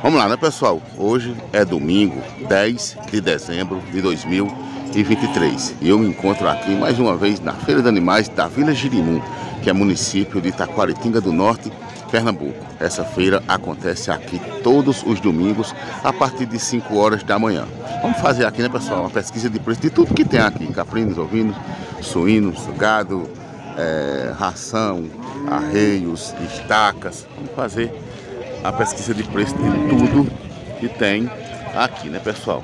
Vamos lá, né, pessoal? Hoje é domingo, 10 de dezembro de 2023. E eu me encontro aqui mais uma vez na Feira de Animais da Vila Girimum, que é município de Itaquaritinga do Norte, Pernambuco. Essa feira acontece aqui todos os domingos a partir de 5 horas da manhã. Vamos fazer aqui, né, pessoal, uma pesquisa de preço de tudo que tem aqui: caprinos, ovinos, suínos, gado, é, ração, arreios, estacas. Vamos fazer a pesquisa de preço de tudo que tem aqui, né, pessoal?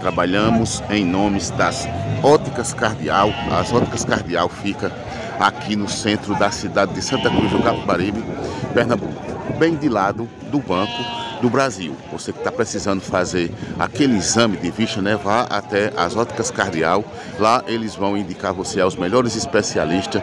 Trabalhamos em nomes das óticas cardial. As óticas cardial fica aqui no centro da cidade de Santa Cruz do Capibaribe, Pernambuco, bem de lado do Banco do Brasil. Você que está precisando fazer aquele exame de vista, né, vá até as óticas cardial. Lá eles vão indicar você aos melhores especialistas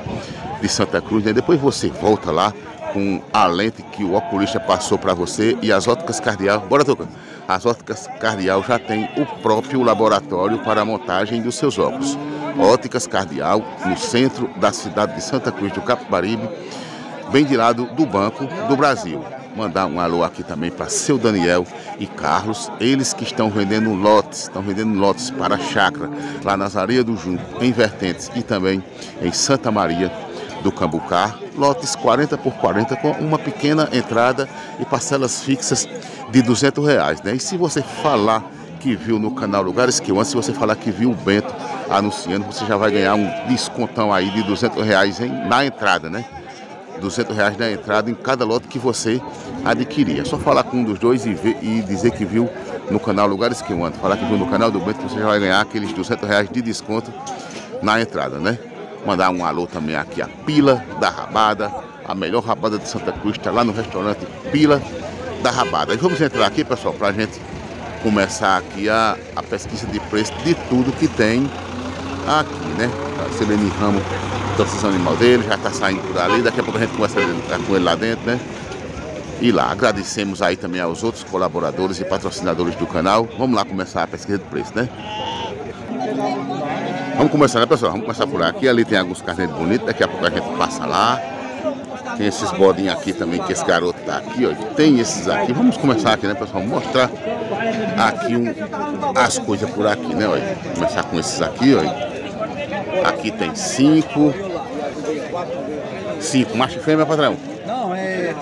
de Santa Cruz. Né? Depois você volta lá com a lente que o oculista passou para você e as óticas cardial. Bora, Tuca! As óticas cardial já tem o próprio laboratório para a montagem dos seus óculos. Óticas Cardial, no centro da cidade de Santa Cruz do Capibaribe, bem de lado do Banco do Brasil. Mandar um alô aqui também para seu Daniel e Carlos, eles que estão vendendo lotes, estão vendendo lotes para a chácara, lá nas Areias do Junco, em Vertentes e também em Santa Maria do Cambucar, lotes 40 por 40 com uma pequena entrada e parcelas fixas de 200 reais, né? E se você falar que viu no canal Lugares que antes, se você falar que viu o Bento anunciando, você já vai ganhar um descontão aí de 200 reais hein, na entrada, né? 200 reais na entrada em cada lote que você adquirir. É só falar com um dos dois e, ver, e dizer que viu no canal Lugares que eu ando. Falar que viu no canal do Bento, você já vai ganhar aqueles 200 reais de desconto na entrada, né? Mandar um alô também aqui a Pila da Rabada, a melhor rabada de Santa Cruz, está lá no restaurante Pila da Rabada. E vamos entrar aqui, pessoal, para a gente começar aqui a, a pesquisa de preço de tudo que tem aqui, né? A Selene Ramos trouxe os animais dele, já está saindo por ali, daqui a pouco a gente começa a com ele lá dentro, né? E lá, agradecemos aí também aos outros colaboradores e patrocinadores do canal. Vamos lá começar a pesquisa de preço, né? Vamos começar, né, pessoal? Vamos começar por aqui. Ali tem alguns carneiros bonitos. Daqui a pouco a gente passa lá. Tem esses bodinhos aqui também, que esse garoto tá aqui, ó. Tem esses aqui. Vamos começar aqui, né, pessoal? Mostrar aqui um, as coisas por aqui, né, olha. Começar com esses aqui, ó. Aqui tem cinco. Cinco. Macho e fêmea, patrão? Não, é.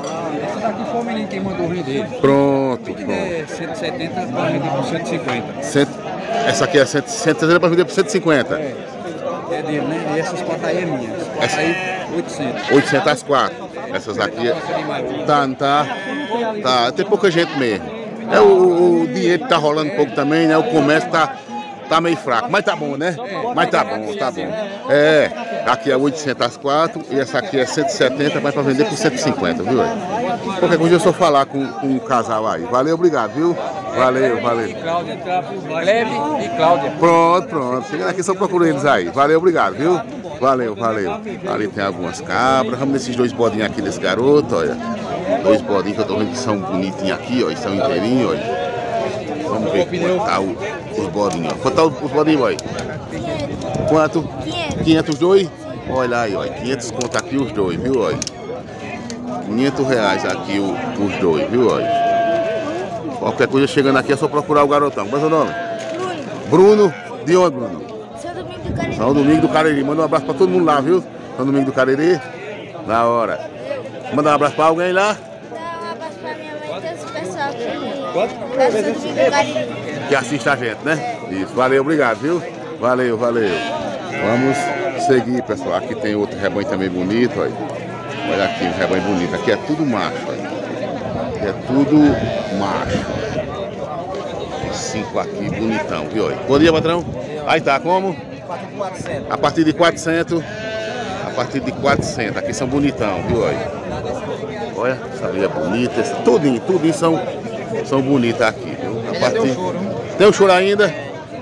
Esse daqui foi o menino que mandou vender. Pronto, pronto. É 170 para vender por 150. Cento... Essa aqui é 160 para vender por 150. É, é dele, né? E essas quatro aí é minha. Essas quatro Essa- aí, 800. 800 as quatro. Essas aqui tá, tá, tá, tem pouca gente mesmo. É o, o dinheiro que tá rolando um pouco também, né? O comércio tá, tá meio fraco, mas tá bom, né? Mas tá bom, tá bom. É, aqui é 800 as quatro e essa aqui é 170, mas para vender por 150, viu? Qualquer coisa eu só falar com, com um casal aí. Valeu, obrigado, viu? Valeu, valeu. Leve e Cláudia. Pronto, pronto. Chegando aqui só procura eles aí. Valeu, obrigado, viu? Valeu, valeu. Ali tem algumas cabras. Vamos nesses dois bodinhos aqui desse garoto, olha. Dois bodinhos que eu tô vendo que são bonitinhos aqui, ó. E são inteirinhos, olha. Vamos ver quanto tá o- os bodinhos. ó. Quanto tá os bodinhos, boy? Quanto? 500 dois? Olha aí, ó. 500 conto aqui os dois, viu, olha. 500 reais aqui o- os dois, viu, olha. Qualquer coisa chegando aqui é só procurar o garotão. Qual é o seu nome? Bruno. De onde, Bruno? São Domingo do Cariri. São Domingo do Cariri. Manda um abraço pra todo mundo lá, viu? São Domingo do Cariri. Na hora. Manda um abraço pra alguém lá que assiste a gente, né? Isso. Valeu, obrigado, viu? Valeu, valeu. Vamos seguir, pessoal. Aqui tem outro rebanho também bonito, olha. Olha aqui, um rebanho bonito. Aqui é tudo macho, olha. Aqui é tudo macho. Cinco aqui, bonitão, viu? olha? Bom dia, patrão. Aí tá, como? A partir de 400. A partir de 400. Aqui são bonitão, viu? Olha, olha essa ali é bonita. Esse, tudinho, tudinho são, são bonitas aqui, viu? A partir, tem o choro ainda?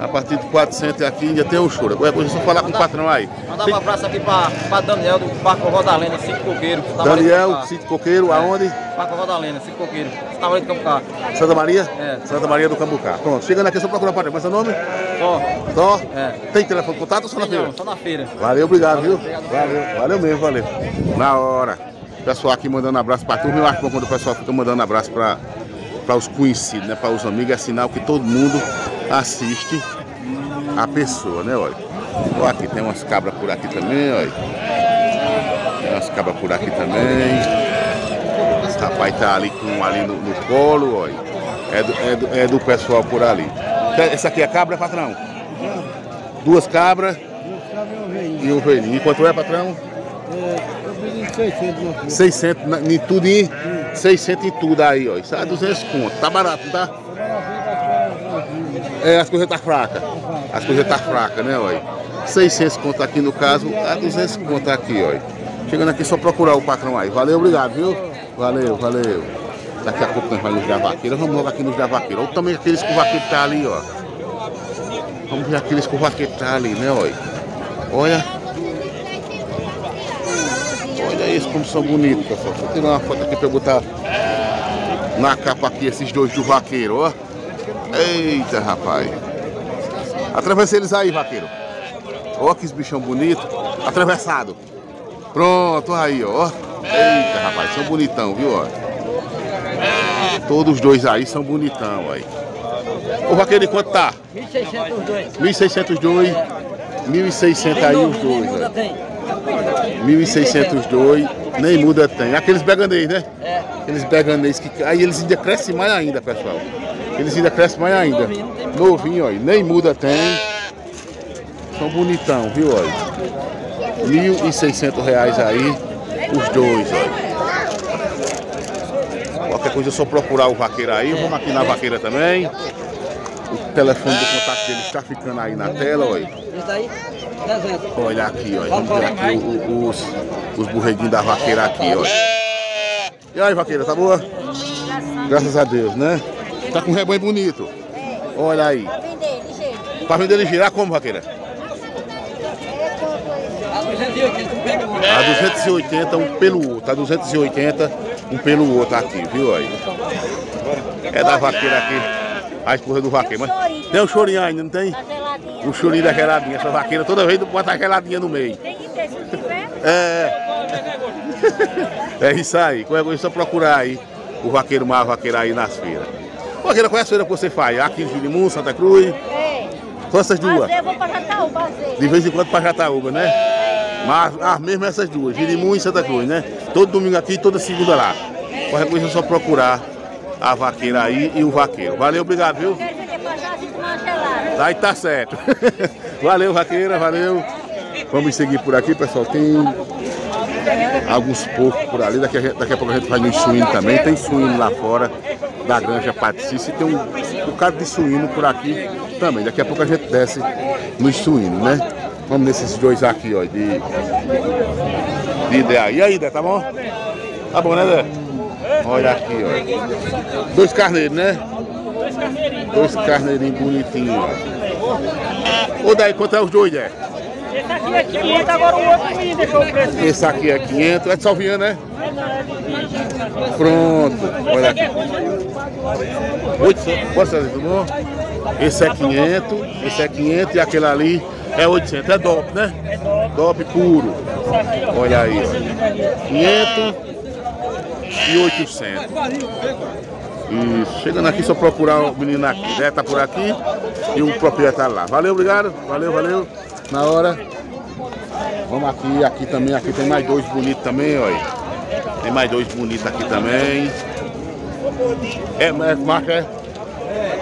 A partir de 400 aqui ainda tem o choro. Qualquer coisa, é só falar com o patrão aí. Mandar um abraço aqui pra, pra Daniel do Parque Rodalena, Cinco Coqueiro. que Daniel, Sítio Coqueiro, aonde? Cambucá. Parque Rodalena, Cinco Coqueiro. Tá morando em Cambucá. Santa Maria? É. Santa Maria do Cambucá. Pronto, chegando aqui, é só procurar o patrão. Qual é seu nome? Só. Só? É. Tem telefone de contato ou só na feira? Não, só na feira. Valeu, obrigado, viu? Valeu, valeu mesmo, valeu. Na hora. Pessoal aqui mandando abraço pra turma. Eu acho bom quando o pessoal fica mandando abraço pra, para os conhecidos, né? Para os amigos, é sinal que todo mundo assiste a pessoa, né? Olha. Ó, aqui tem umas cabras por aqui também, olha. Tem umas cabras por aqui também. Esse rapaz tá ali com ali no, no colo, olha. É do, é, do, é do pessoal por ali. Essa aqui é cabra, patrão? Duas cabras e um velhinho. E quanto é, patrão? É, 600 na- em tudo em 600 em tudo aí, ó. Isso é 200 conto. Tá barato, não tá? É, as coisas tá fracas. As coisas tá fracas, né, ó. 600 conto aqui no caso, a 200 conto aqui, ó. Chegando aqui só procurar o patrão aí. Valeu, obrigado, viu? Valeu, valeu. Daqui a pouco nós vamos nos javaqueiros. Vamos logo aqui nos javaqueiros. Olha também aqueles que o vaqueiro tá ali, ó. Vamos ver aqueles que o vaqueiro tá ali, né, ó. Olha. Isso como são bonitos, pessoal. Vou tirar uma foto aqui pra eu botar na capa aqui esses dois do vaqueiro, ó. Eita, rapaz. Atravessa eles aí, vaqueiro. Ó que bichão bonito. Atravessado. Pronto, aí, ó. Eita, rapaz, são bonitão, viu, ó. Todos os dois aí são bonitão, aí. O vaqueiro, quanto tá? 1.600 os dois. 1.602, 1.600 aí os dois, ó. Tem. 1.602, nem muda tem. Aqueles beganês, né? É. Aqueles beganês que. Aí eles ainda crescem mais ainda, pessoal. Eles ainda crescem mais ainda. Novinho, ó. Nem muda tem. São bonitão, viu, ó? 1.600 reais aí, os dois, ó. Qualquer coisa é só procurar o vaqueiro aí. Vamos aqui na vaqueira também. O telefone do contato dele está ficando aí na tela, olha. Isso daí, 300. Olha aqui, ó. Vamos ver aqui o- o- os, os borreguinhos da vaqueira aqui, ó. E aí, vaqueira, tá boa? Graças a Deus, né? Tá com um rebanho bonito. Olha aí. Pra vender, ligeiro. Pra vender girar como, vaqueira? A 280, pega. A 280, um pelo outro. A 280, um pelo outro aqui, viu aí? É da vaqueira aqui. A esposa do vaqueiro. Mas tem um chorinho ainda, não tem? Geladinha. O chorinho da geladinha. Essa vaqueira toda vez bota a geladinha no meio. Tem que ter, se não tiver, É. É isso aí. Qualquer coisa é só procurar aí o vaqueiro mar, vaqueiro aí nas feiras. Vaqueira, qual é a feira que você faz? Aqui em Girimun, Santa Cruz? é. Só essas duas? Eu vou pra Jataúba. De vez em quando para Jataúba, né? Mas ah, mesmo essas duas, Girimun e Santa Cruz, né? Todo domingo aqui e toda segunda lá. Qualquer coisa é só procurar a vaqueira aí e o vaqueiro. Valeu, obrigado, viu? Gelada. Aí tá certo. valeu, vaqueira, valeu. Vamos seguir por aqui, pessoal. Tem alguns porcos por ali. Daqui a, daqui a pouco a gente vai no suíno também. Tem suíno lá fora da Granja Patrícia. E tem um bocado de suíno por aqui também. Daqui a pouco a gente desce nos suínos, né? Vamos nesses dois aqui, ó, de, de ideia. E aí, Dé, tá bom? Tá bom, né, Dé? Olha aqui, ó. Dois carneiros, né? Dois carneirinhos bonitinhos, ó. Ô, daí, quanto é os dois, Dé? Esse aqui é 500, agora o outro me deixou o preço. Esse aqui é 500, é de Salviano, né? Pronto, olha aqui. 800, posso fazer, tudo bom? Esse é 500, esse é 500 e aquele ali é 800, é DOP, né? DOP puro. Olha aí, ó. 500 e 800. Isso, chegando aqui só procurar o menino aqui, né? Tá por aqui e o proprietário lá. Valeu, obrigado, valeu, valeu. Na hora. Vamos aqui, aqui também, aqui tem mais dois bonitos também, olha. Tem mais dois bonitos aqui também. É, é macho, é?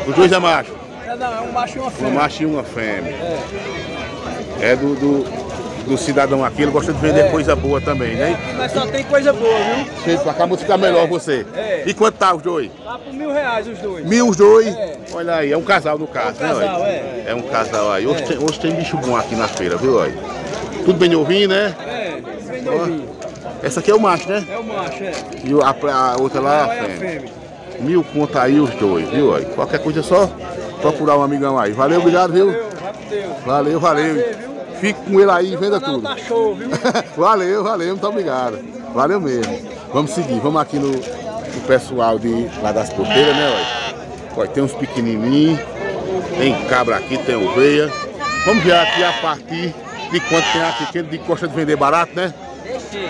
Os dois é macho. É, não, é um macho e uma fêmea. macho e uma fêmea. É do, do, do cidadão aqui, ele gosta de vender coisa boa também, né? Mas só tem coisa boa, viu? Chega pra cá, ficar melhor você. É. E quanto tá os dois? Tá por mil reais os dois. Mil os dois? É. Olha aí, é um casal no caso, É um né? casal, olha? é. É um casal aí. Hoje, tem, hoje tem bicho bom aqui na feira, viu? Olha? Tudo bem novinho, né? É, bem novinho. Essa aqui é o macho, né? É o macho, é. E a, a outra lá, Não, é a fêmea. Mil conta aí os dois, viu? olha? Qualquer coisa é só procurar um amigão aí. Valeu, obrigado, viu? Valeu, com Deus. Valeu, valeu. Fique com ele aí e venda O tudo. tá show, viu? valeu, valeu, muito obrigado. Valeu mesmo. Vamos seguir, vamos aqui no, no pessoal de, lá das porteiras, né? Olha. Tem uns pequenininhos, tem cabra aqui, tem ovelha. Vamos ver aqui a partir de quanto tem aqui, que ele gosta de vender barato, né?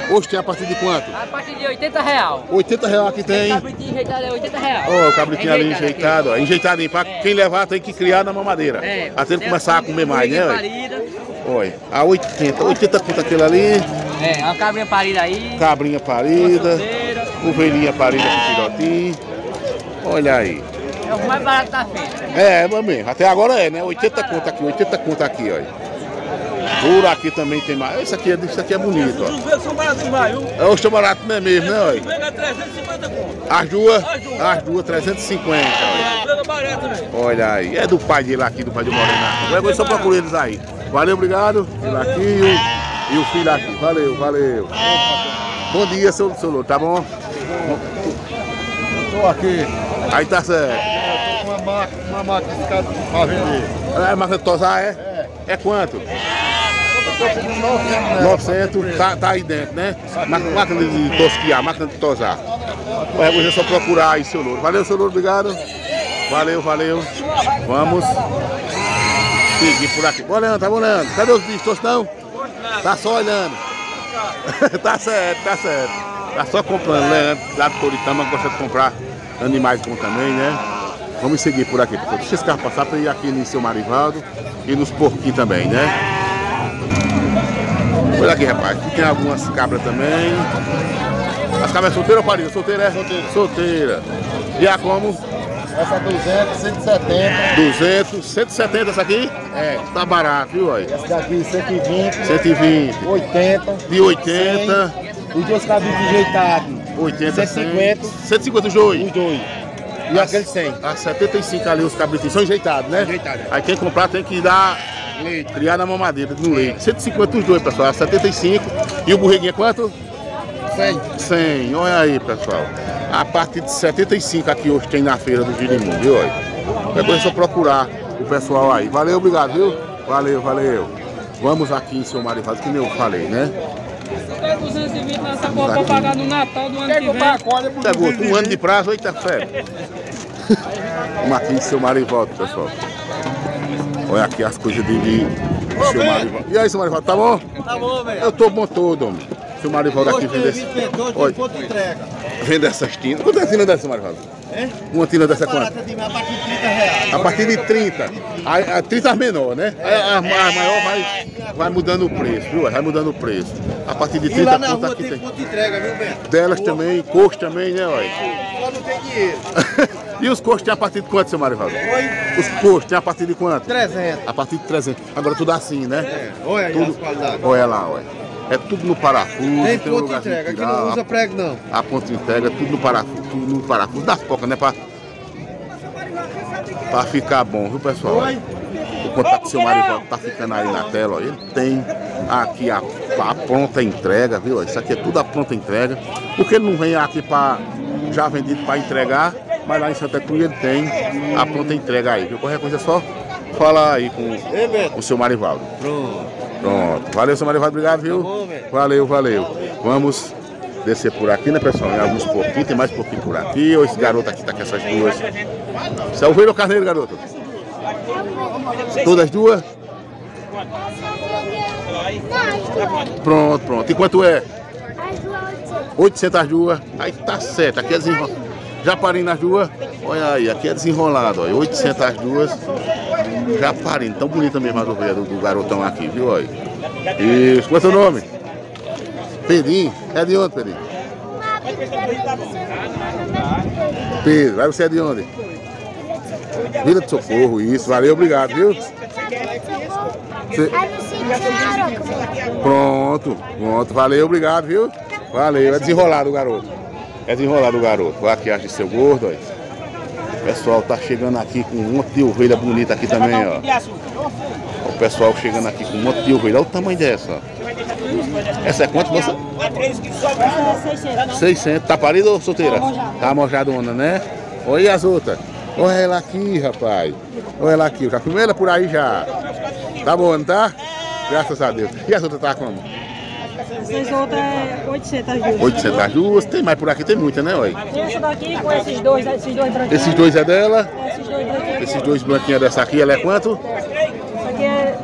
Hoje tem a partir de quanto? A partir de 80 real. 80 real aqui tem. Cabritinho enjeitado é 80 real. Ó, o cabritinho ali Enjeitado enjeitado, ó. Enjeitadinho. Pra quem levar tem que criar na mamadeira. É. Até ele começar a comer mais, né? Parida. Olha, a 80. 80 conto aquele ali. É, a cabrinha parida aí. Cabrinha parida. Ovelhinha parida com filhotinho. Olha aí. É o mais barato da feira. É, é mesmo. Até agora é, né? 80 conto aqui, 80 conto aqui, olha. Por aqui também tem mais. Esse aqui é, esse aqui é bonito, ó. Os verdes são baratos demais, viu? É o chocolate não é mesmo, né, olha? Pega 350 conto. As duas, as duas, 350, olha. Pega barato, né? Olha aí, é do pai dele aqui, do pai de Morena. Agora só procura eles aí. Valeu, obrigado. E o, filho aqui. Valeu, valeu. Bom dia, seu, Louro, tá bom? Estou aqui, Aí tá certo. com uma máquina, uma máquina de casa para vender. É máquina de tosar, é? É quanto? Estou com 900 900, tá, tá aí dentro, né? Ma- Máquina de tosquiar, máquina de tosar. Olha, você é só procurar aí, seu Louro. Valeu, seu Louro, obrigado. Valeu, valeu. Vamos seguir por aqui. Bora, Leandro, tá bom, Leandro? Cadê os bichos? Todos não? Tá só olhando. tá certo, tá certo. Tá só comprando, Leandro. Lá do Toritama gosta de comprar animais bons também, né? Vamos seguir por aqui. pessoal. Deixa esse carro passar para ir aqui no seu Marivaldo e nos porquinhos também, né? Olha aqui, rapaz. Aqui tem algumas cabras também. As cabras solteiras ou paridas? Solteira é? Solteira. Solteira. E a como? Essa 200, 170. 200, 170 essa aqui? É. Tá barato, viu? Olha. Essa daqui 120, 120. 80. De 80, 100, Os dois cabritos enjeitados. 80, 150. 100. 150 o joio. Os dois. E aquele 100. A 75 ali os cabritinhos são enjeitados, né? Enjeitado. Aí quem comprar tem que dar leite, criar na mamadeira, no leite. 150 os dois, pessoal. A 75. E o borreguinho é quanto? 100. 100. Olha aí, pessoal. A partir de 75 aqui hoje tem na feira do Girimum, viu? Depois é só procurar o pessoal aí. Valeu, obrigado, viu? Valeu, valeu. Vamos aqui em seu Marivaldo, que nem eu falei, né? É 220 nessa boa pra pagar no Natal do ano que vem. Pegou um ano de prazo, eita fé. Vamos aqui em seu Marivaldo, pessoal. Olha aqui as coisas de, de seu Marivaldo. E aí, seu Marivaldo, tá bom? Tá bom, velho. Eu tô bom todo, homem. Seu Marivaldo aqui vende esse... Olha, vende essas tinas. Quanto é a tina dessa, Marivaldo? Uma tina dessa é quanto? De a partir de 30 reais. A partir de 30. A, a 30 menor, né? A, a- a maior vai, vai mudando o preço, viu? Vai mudando o preço. A partir de E 30 lá na rua aqui tem tem. ponto de entrega, viu, Beto? Delas também, coxo também, né, olha? Só não tem dinheiro. e os coxos tem a partir de quanto, seu Marivaldo? Oi? Os coxos tem a partir de quanto? 300. A partir de 300. Agora tudo assim, né? É. Olha Tudo. as qualidades. Olha lá, olha. É tudo no parafuso. Tem ponto entrega. Aqui não usa prego, não. A ponta de entrega, tudo no parafuso, tudo no parafuso das pocas, né? Pra, pra ficar bom, viu, pessoal? Oi? O contato do seu Marivaldo tá ficando aí na tela, ó. Ele tem aqui a, a pronta entrega, viu? Isso aqui é tudo a pronta entrega. Porque ele não vem aqui para já vendido para entregar, mas lá em Santa Cruz ele tem a pronta entrega aí, viu? Qualquer coisa é só falar aí com Ei, Beto. o seu Marivaldo. Pronto. Pronto. Valeu, seu Marivaldo. Obrigado, viu? Tá. Valeu, valeu. Vamos descer por aqui, né, pessoal? Em alguns pouquinhos, tem mais pouquinho por aqui. Ou esse garoto aqui tá com essas duas. Você é ovelha ou carneiro, garoto? Todas duas? Pronto, pronto. E quanto é? As duas 800 as duas. Aí tá certo. Aqui é desenrolado. Já parei nas duas? Olha aí, aqui é desenrolado, olha. 800 as duas. Parei. Tão bonita mesmo a ovelha do, do garotão aqui, viu? Olha. Isso. Qual é seu nome? Pedrinho. É de onde, Pedrinho? Pedro. Aí você é de onde? Vila de Socorro, isso. Valeu, obrigado, viu? Cê- Aí no sítio na Aroca. Pronto, pronto. Valeu, obrigado, viu? Valeu. É desenrolado o garoto. É desenrolado o garoto. Olha aqui, acha seu gordo, olha. O pessoal tá chegando aqui com um monte de ovelha bonita aqui também, ó. O pessoal chegando aqui com um monte de ovelha. Olha o tamanho dessa, ó. Essa é quanto, moça? 600. Tá parida ou solteira? Tá mojadona, né? Olha as outras. Olha ela aqui, rapaz. Olha ela aqui. Já filmei ela por aí já. Tá bom, não tá? Graças a Deus. E as outras tá como? Essas outras é 800 duas. 800 as duas. Tem mais por aqui, tem muita, né, olha? Tem essa daqui com esses dois, esses dois branquinhos. Esses dois é dela. Esses dois branquinhos. Esses dois branquinhos dessa aqui, ela é quanto? Isso aqui é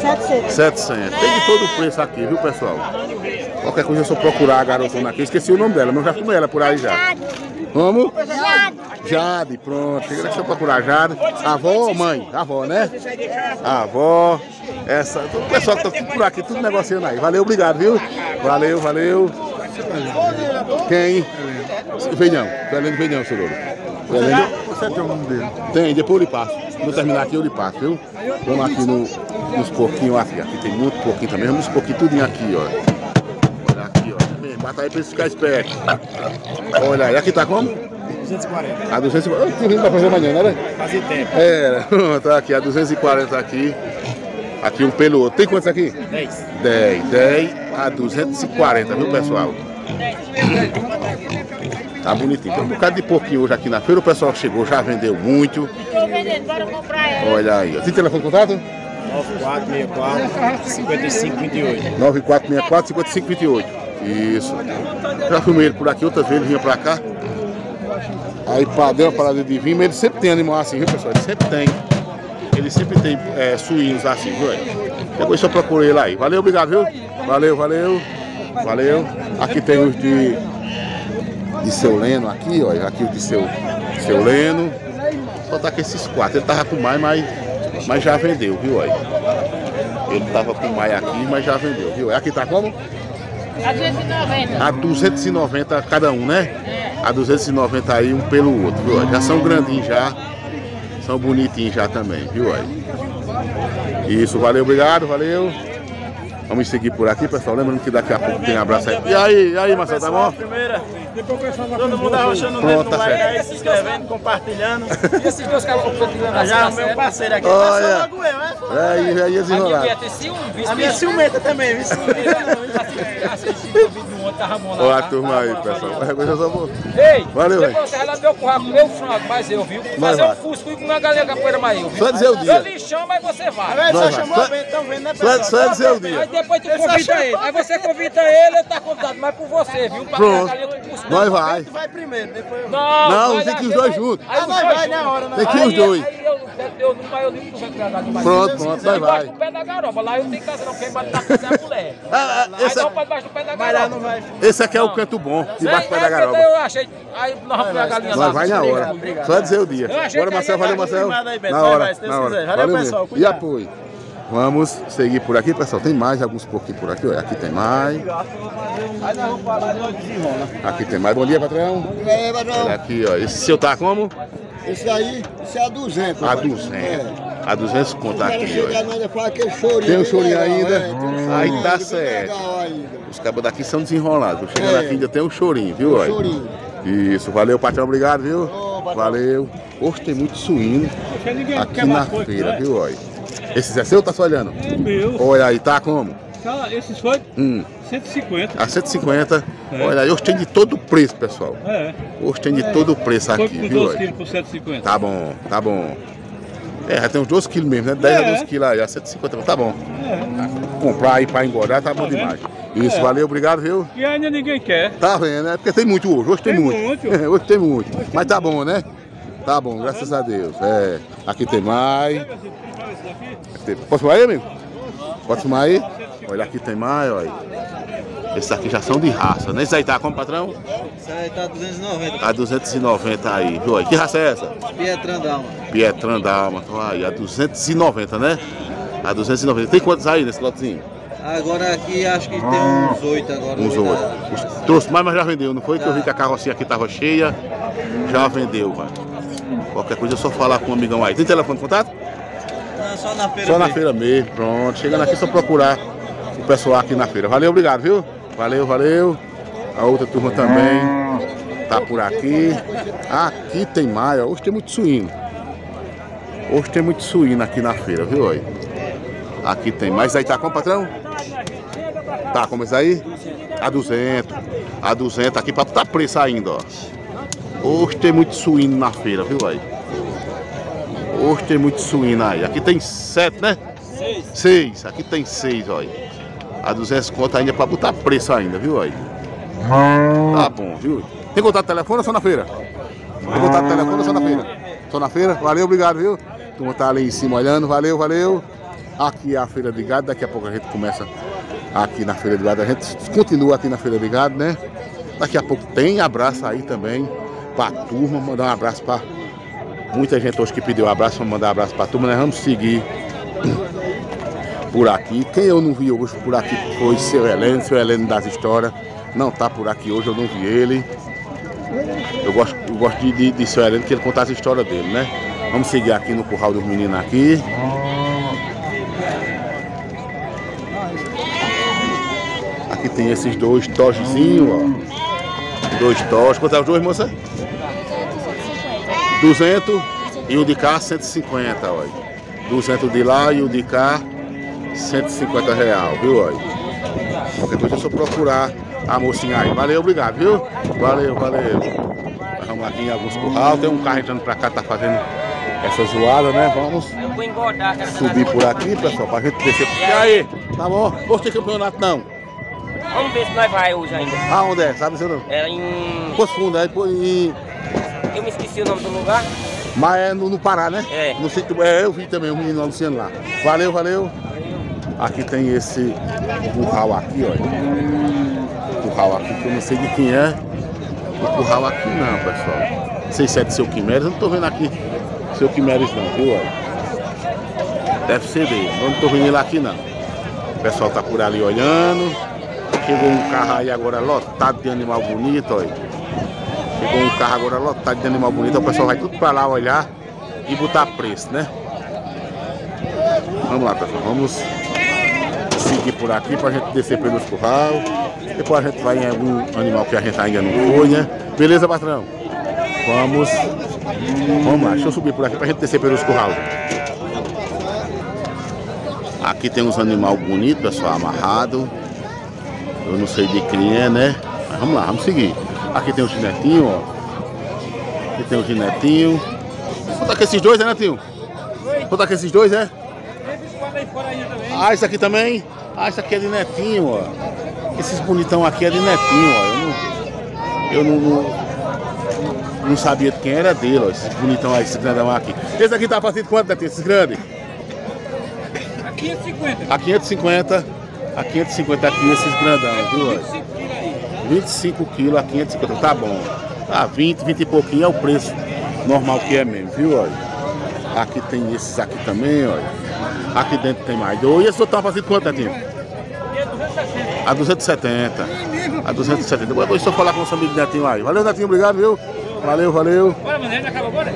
700. 700. Tem de todo o preço aqui, viu, pessoal? Qualquer coisa é só procurar a garotona aqui. Esqueci o nome dela, mas eu já comi ela por aí já. Vamos? Jade, pronto. Chega daqui só procurar Jade. Avó ou mãe? Avó, né? Avó. Essa. Todo o pessoal que tá tudo por aqui, tudo negociando aí. Valeu, obrigado, viu? Valeu, valeu. Quem? Feijão. Belém de Feijão, senhor. Belém. Você tem o nome dele? Tem, depois eu lhe passo. Quando terminar aqui eu lhe passo, viu? Vamos aqui no, nos porquinhos aqui. Aqui tem muito porquinho também. Vamos nos porquinhos tudinho aqui, ó. Bata aí pra eles ficarem espertos. Olha aí, aqui tá como? 240. A 240. Eu tinha vindo pra fazer amanhã, né? Fazia tempo. Era, tá aqui, a 240 aqui. Aqui um pelo outro. Tem quantos aqui? 10. 10, 10 a 240, viu pessoal? Tá bonitinho. Tem um bocado de porquinho hoje aqui na feira. O pessoal chegou, já vendeu muito. Estou vendendo, bora comprar ela. Olha aí. ó. Tem telefone de contato? 9464 5528. 9464 5528. Isso. Já filmei ele por aqui, outras vezes ele vinha pra cá. Aí deu uma parada de vinho, mas ele sempre tem animal assim, viu pessoal? Ele sempre tem. Ele sempre tem é, suínos assim, viu? Depois só procurei lá aí. Valeu, obrigado, viu? Valeu, valeu. Valeu. Aqui tem os de. De seu Leno aqui, ó. Aqui os de seu, seu Leno. Só tá com esses quatro. Ele tava com mais, mas, mas já vendeu, viu? Olha. Ele tava com mais aqui, mas já vendeu, viu? Aqui tá como? A 290. A 290 cada um, né? A 290 aí, um pelo outro, viu? Já são grandinhos já. São bonitinhos já também, viu? Aí. Isso, valeu, obrigado, valeu. Vamos seguir por aqui, pessoal. Lembrando que daqui a pouco tem abraço aí. E aí, e aí, Marcelo, tá bom? Primeira. Todo mundo arrochando o dedo tá no like aí, se inscrevendo, compartilhando. Esses dois caras compartilhando Já o meu parceiro aqui. Olha. Olha. Logo eu, né? É, aí, aí, desenrolar. A minha ciumenta também, viu? Olha a turma aí, pessoal. É coisa só boa. Ei, Valeu, depois vai no meu curral o frango, mas eu, viu? Vai, Fazer vai. um fusco e comer uma galinha capoeira mais eu, viu? Só dizer o dia. Eu lhe chamo, mas você vai. Mas Vai, só vai. chamou Só- estão vendo, né, Só, pessoal? só dizer o Aí dia. depois tu convida ele. Aí você convida ele, ele tá convidado, mas por você, viu? Pra Pronto. com. Nós vai. Tu vai primeiro, depois eu... Não, Não, vai tem que os dois vai- juntos. Aí Ah, nós vai na hora, né? Tem que ir Aí- os dois. Aí eu, eu não vai, eu que tu vai pegar. Pronto, pronto, gosto vai. do pé da garoba, lá eu não tenho casa não, quem bate na casa é a mulher. Ah, ah, Aí não, pra debaixo do pé da Mas lá garoba. não vai. Esse aqui é o canto bom, debaixo do pé da garoba. Eu achei, aí nós vamos pegar a galinha lá. Vai na hora. obrigado. Só dizer o dia. Bora, Marcelo, valeu, Marcelo. Na hora, na hora. Valeu, pessoal, E apoio. Vamos seguir por aqui, pessoal. Tem mais alguns pouquinhos por aqui. Olha, aqui tem mais. Aqui tem mais. Bom dia, patrão. É, patrão. Olha aqui, ó. Esse seu tá como? Esse aí, esse é a 200. A rapaz. 200. É. A 200 conta O cara aqui, ó. Tem um chorinho legal, ainda? é, tem um Aí tá certo. Os cabos daqui são desenrolados. Chegando É. aqui ainda tem um chorinho, viu? olha? Chorinho. Isso, valeu, patrão. Obrigado, viu? Valeu. Hoje tem muito suíno aqui na feira, viu? Olha. Esse é seu ou tá só olhando? É meu. Olha aí, tá como? Tá, esses foi Hum, 150. a 150. É. Olha aí, hoje tem de todo o preço, pessoal. É. Hoje tem de todo o preço aqui, viu? 12 olha? quilos por 150. Tá bom, tá bom. É, já tem uns 12 quilos mesmo, né? 10 a É. 12 quilos aí, a 150, tá bom. É. Comprar aí pra engordar tá bom vendo? demais. Isso, É. valeu, obrigado, viu? E ainda ninguém quer. Tá vendo, né? Porque tem muito hoje, hoje tem, Tem muito. muito. hoje tem muito. Mas tá bom, né? Tá bom, graças a Deus. É, aqui tem mais. Tem- Posso filmar aí, amigo? Pode filmar aí? Olha, aqui tem mais, olha. Esses aqui já são de raça, né? Esse aí tá como, patrão? Isso aí tá 290. A 290 aí, viu? Que raça é essa? Pietrão da alma. Pietrã Dalma, aí, a 290, né? A 290. Tem quantos aí nesse lotezinho? Agora aqui acho que tem uns 8 agora. Uns oito. oito. Os- Trouxe mais, mas já vendeu, não foi? Que eu vi que a carrocinha aqui tava cheia. Já vendeu, mano. Qualquer coisa é só falar com o amigão aí. Tem telefone de contato? Não, só na feira. Só na mesmo. feira mesmo, pronto. Chegando aqui é só procurar o pessoal aqui na feira. Valeu, obrigado, viu? Valeu, valeu. A outra turma também tá por aqui. Aqui tem mais, ó. Hoje tem muito suíno. Hoje tem muito suíno aqui na feira, viu? Aí? Aqui tem mais. Aí tá como, patrão? Tá, como isso aí? A 200. A 200 aqui pra tá preço ainda, ó. Hoje tem muito suíno na feira, viu aí? Hoje tem muito suíno aí. Aqui tem sete, né? Seis. Seis. Aqui tem seis, olha. A 200 conto ainda é pra botar preço ainda, viu aí? Tá bom, viu? Tem contato de telefone ou só na feira? Tem contato de telefone ou só na feira? Só na feira? Valeu, obrigado, viu? Tu tá ali em cima olhando, valeu, valeu. Aqui é a feira de gado, daqui a pouco a gente começa aqui na Feira do Gado. A gente continua aqui na Feira do Gado, né? Daqui a pouco tem abraço aí também pra turma. Mandar um abraço pra muita gente hoje que pediu um abraço. Vamos mandar um abraço pra turma. Nós vamos seguir por aqui. Quem eu não vi hoje por aqui foi seu Heleno, seu Heleno das histórias. Não tá por aqui hoje, eu não vi ele. Eu gosto, eu gosto de, de, de seu Heleno que ele conta as histórias dele, né? Vamos seguir aqui no curral dos meninos aqui. Aqui tem esses dois togezinhos, ó. Dois toges. Quanto é os dois, moça? 200 e o de cá 150, olha. 200 de lá e o de cá 150 real, viu, olha. Qualquer coisa é só procurar a mocinha aí. Valeu, obrigado, viu? Valeu, valeu. Nós vamos aqui em alguns curral. Tem um carro entrando pra cá, tá fazendo essa zoada, né? Vamos Eu vou engordar, cara. subir por aqui, pessoal, pra gente descer. E aí? Tá bom? Gostei do campeonato, não. Vamos ver se nós vai hoje ainda. Aonde é? Sabe se eu não? Era em... Poço Fundo, aí pô, em... Eu me esqueci o nome do lugar. Mas é no, no Pará, né? É. No sítio, é, eu vi também o menino Luciano lá. Valeu, valeu. Aqui tem esse curral aqui, olha. Curral aqui que eu não sei de quem é. O curral aqui não, pessoal. Não sei se é de seu Quimeres, eu não tô vendo aqui seu Quimeres não, viu? Olha. Deve ser dele, eu não tô vendo ele aqui não. O pessoal tá por ali olhando. Chegou um carro aí agora lotado de animal bonito, olha. Chegou um carro agora lotado de animal bonito, o pessoal vai tudo pra lá olhar e botar preço, né? Vamos lá, pessoal, vamos seguir por aqui pra gente descer pelos curral. Depois a gente vai em algum animal que a gente ainda não foi, né? Beleza, patrão? Vamos. Vamos lá, deixa eu subir por aqui pra gente descer pelos curral. Aqui tem uns animal bonito, pessoal, amarrado. Eu não sei de quem é, né? Mas vamos lá, vamos seguir. Aqui tem o ginetinho, ó. Aqui tem o ginetinho. Quanto é que esses dois, é, Netinho? Quanto é que esses dois, é? Ah, esse aqui também? Ah, esse aqui é de netinho, ó. Esses bonitão aqui é de netinho, ó. Eu não... Eu não, não, não sabia de quem era dele, ó. Esses bonitão aí, esse grandão aqui. Esse aqui tá partindo quanto, Netinho? Esses grandes? A 550. A 550. A 550 aqui, esses grandão, viu? ó? 25 quilos a 550, tá bom. Tá 20, 20 e pouquinho é o preço normal que é mesmo, viu? Olha. Aqui tem esses aqui também, olha. Aqui dentro tem mais dois. E esse outro tá fazendo quanto, Netinho? A 270. A 270. Depois deixa eu falar com o nosso amigo Netinho aí. Valeu, Netinho, obrigado, viu? Valeu, valeu. Agora?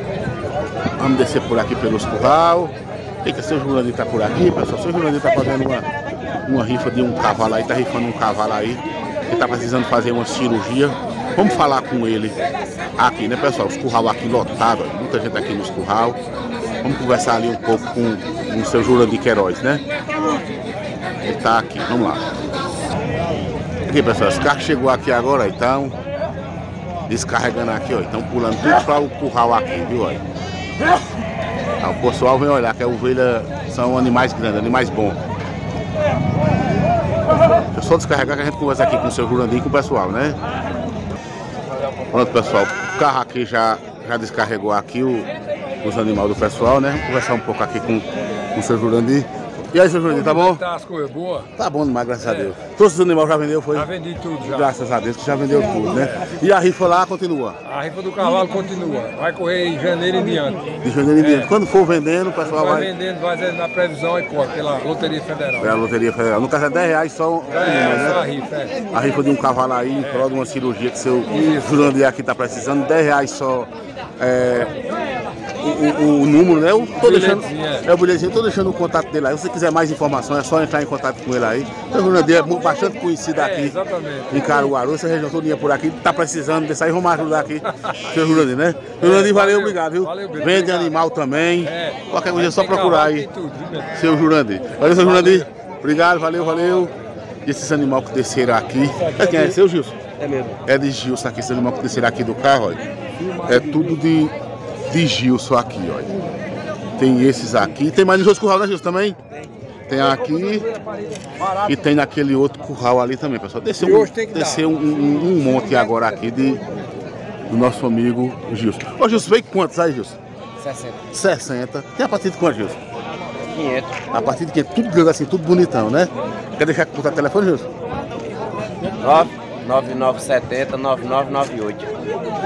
Vamos descer por aqui pelos curral. Eita, seu Jurandir tá por aqui, pessoal. Seu Jurandir tá fazendo uma, uma rifa de um cavalo aí, tá rifando um cavalo aí. Ele tá precisando fazer uma cirurgia. Vamos falar com ele aqui, né, pessoal? Os curral aqui lotados, ó. muita gente aqui nos curral. Vamos conversar ali um pouco com, o seu Jurandir Queiroz, né? Ele tá aqui, vamos lá. Aqui, pessoal, esse carro chegou aqui agora, então. Descarregando aqui, ó. Estão pulando tudo para o curral aqui, viu? Olha. Ah, o pessoal vem olhar que a ovelha são animais grandes, animais bons. Eu só descarregar que a gente conversa aqui com o seu Jurandir e com o pessoal, né? Pronto, pessoal. O carro aqui já, já descarregou aqui o, os animais do pessoal, né? Vamos conversar um pouco aqui com o seu Jurandir. E aí, seu Jurandir, tá bom? Tá as coisas boas? Tá bom demais, graças a Deus. Todos os animais já vendeu, foi? Já vendi tudo já. Graças a Deus que já vendeu tudo, né? E a rifa lá continua. A rifa do cavalo continua. Vai correr em janeiro em diante. De janeiro em diante. Quando for vendendo, o pessoal Vai vai. vendendo, vai na previsão e pô, pela Loteria Federal. É a Loteria Federal. No caso é 10 reais só. É, né? rifa, é. A rifa de um cavalo aí, em prol de uma cirurgia que seu Jurandir aqui tá precisando, 10 reais só. É, o, o- o número, né? Eu tô deixando. é. É o bilhetinho, tô deixando o contato dele aí. Se você quiser mais informação, é só entrar em contato com ele aí. O seu Jurandir é bastante conhecido É, aqui. exatamente. Em Caruaru, essa região todinha por aqui, tá precisando desse aí, vamos ajudar aqui. Seu Jurandir, né? Jurandir, valeu, valeu, obrigado, viu? valeu, Vende obrigado. animal também. É. Qualquer coisa é só procurar aí. tudo, meu? Seu Jurandir. Valeu, seu Jurandir. Obrigado, valeu, valeu. E esses animais que desceram aqui. É quem é? Seu Gilson? É mesmo. É de Gilson aqui, esses animais que desceram aqui do carro, olha. É tudo de, de Gilson aqui, olha. Tem esses aqui. Tem mais nos outros curral, né, Gilson, também? Tem aqui e tem naquele outro curral ali também, pessoal. Desceu, um, tem desceu um, um- um monte agora aqui de, do nosso amigo Gilson. Ô, Gilson, veio quantos aí, Gilson? 60. 60. Tem a partir de quantos, Gilson? 500. A partir de que tudo grande assim, tudo bonitão, né? Quer deixar contato telefone, Gilson? 9970 9998.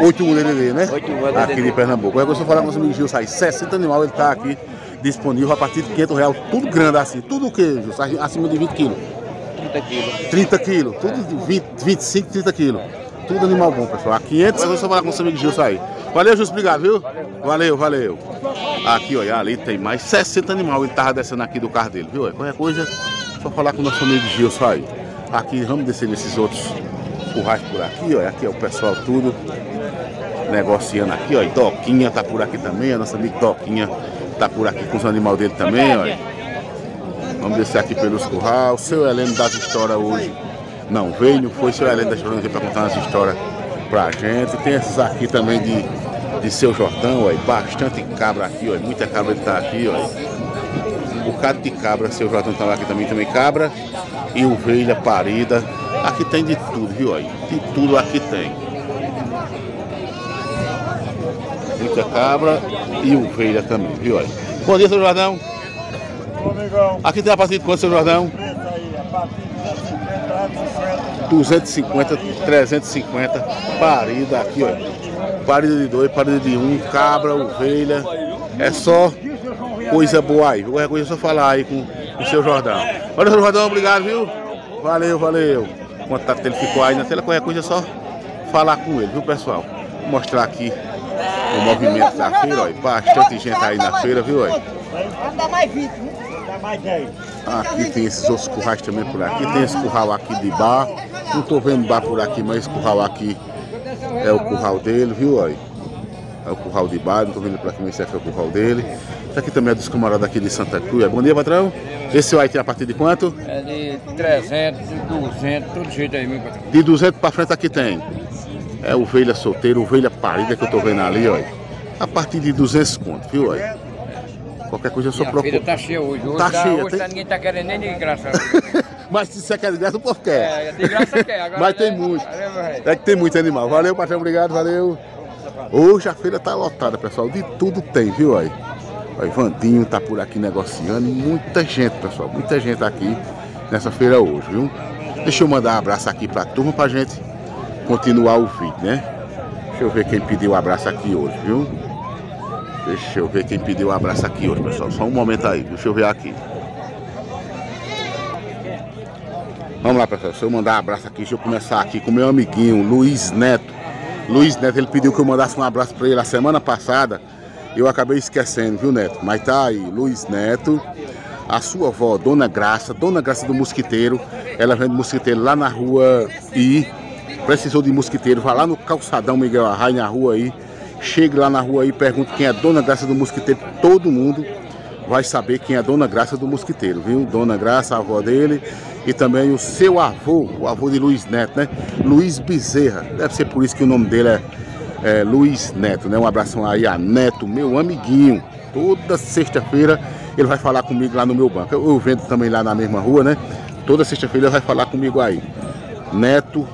81 DDD, né? 81 DDD. Aqui de Pernambuco. Agora se eu falar com o nosso amigo Gilson aí, 60 animal ele tá aqui disponível a partir de 500 reais. Tudo grande assim. Tudo o que, Gilson? Acima de 20 quilos. 30 quilos. 30 quilos. Tudo de 20, 25, 30 quilos. Tudo animal bom, pessoal. A 500, agora só falar com o nosso amigo Gilson aí. Valeu, Gilson. Obrigado, viu? Valeu, valeu. Aqui, olha, ali tem mais 60 animal. Ele tava descendo aqui do carro dele, viu? Qualquer coisa, só falar com o nosso amigo Gilson aí. Aqui, vamos descer nesses outros currais por aqui, ó. Aqui é o pessoal tudo negociando aqui, ó. E Toquinha tá por aqui também, a nossa amiga Toquinha tá por aqui com os animais dele também, ó. Vamos descer aqui pelos curral. O seu Heleno das histórias hoje não veio, não foi. Seu Heleno das histórias para contar umas histórias pra gente. Tem esses aqui também de, de seu Jordão, ó. Bastante cabra aqui, ó. Muita cabra ele tá aqui, ó. Bocado de cabra, seu Jordão tá aqui também, também cabra. E ovelha parida. Aqui tem de tudo, viu? Aí? De tudo aqui tem. Muita cabra e ovelha também, viu? Aí? Bom dia, seu Jordão. Aqui tem a partir de quanto, seu Jordão? 250, 350, parida aqui, ó. Parida de dois, parida de um, cabra, ovelha. É só coisa boa aí. Qualquer coisa é só falar aí com o seu Jordão. Olha, seu Jordão, obrigado, viu? Valeu, valeu. O contato dele ficou aí na tela, qualquer coisa é só falar com ele, viu, pessoal? Vou mostrar aqui o movimento da feira, ó. Bastante gente aí na feira, viu, ó. Dá mais 20, dá mais 10. Aqui tem esses outros currais também por aqui. Tem esse curral aqui de bar. Não tô vendo bar por aqui, mas esse curral aqui é o curral dele, viu? Aí? É o curral de bar, não tô vendo por aqui, mas esse aqui é o curral dele. Esse aqui também é dos camaradas aqui de Santa Cruz. É, Bom dia, patrão. Esse aí tem a partir de quanto? É de 300, de 200, todo jeito aí, meu patrão. De 200 pra frente aqui tem. É ovelha solteira, ovelha parida que eu tô vendo ali, ó. A partir de 200 conto, viu? Aí? Qualquer coisa é só E a feira tá cheia hoje. Hoje, Tá tá, cheia, hoje tem- tá- ninguém tá querendo nem de graça. Mas se você quer de graça, o povo quer. É, de graça quer. Agora Mas tem né? muito. Valeu, rei. É que tem muito animal. Valeu, patrão, obrigado, valeu. Hoje a feira tá lotada, pessoal. De tudo tem, viu aí? Aí, Vandinho tá por aqui negociando. Muita gente, pessoal. Muita gente aqui nessa feira hoje, viu? Deixa eu mandar um abraço aqui pra turma pra gente continuar o vídeo, né? Deixa eu ver quem pediu o abraço aqui hoje, viu? Deixa eu ver quem pediu o abraço aqui hoje, pessoal. Só um momento aí, deixa eu ver aqui. Vamos lá, pessoal. Se eu mandar um abraço aqui, deixa eu começar aqui com meu amiguinho, Luiz Neto. Luiz Neto, ele pediu que eu mandasse um abraço para ele a semana passada. Eu acabei esquecendo, viu, Neto? Mas tá aí, Luiz Neto. A sua avó, Dona Graça, Dona Graça do Mosquiteiro. Ela vende mosquiteiro lá na rua I. Precisou de mosquiteiro, vá lá no calçadão Miguel Arraia, na rua aí. Chegue lá na rua aí, pergunte quem é Dona Graça do Mosquiteiro. Todo mundo vai saber quem é Dona Graça do Mosquiteiro, viu? Dona Graça, a avó dele, e também o seu avô, o avô de Luiz Neto, né? Luiz Bezerra. Deve ser por isso que o nome dele é, é Luiz Neto, né? Um abração aí a Neto, meu amiguinho. Toda sexta-feira ele vai falar comigo lá no meu banco. Eu, vendo também lá na mesma rua, né? Toda sexta-feira ele vai falar comigo aí. Neto,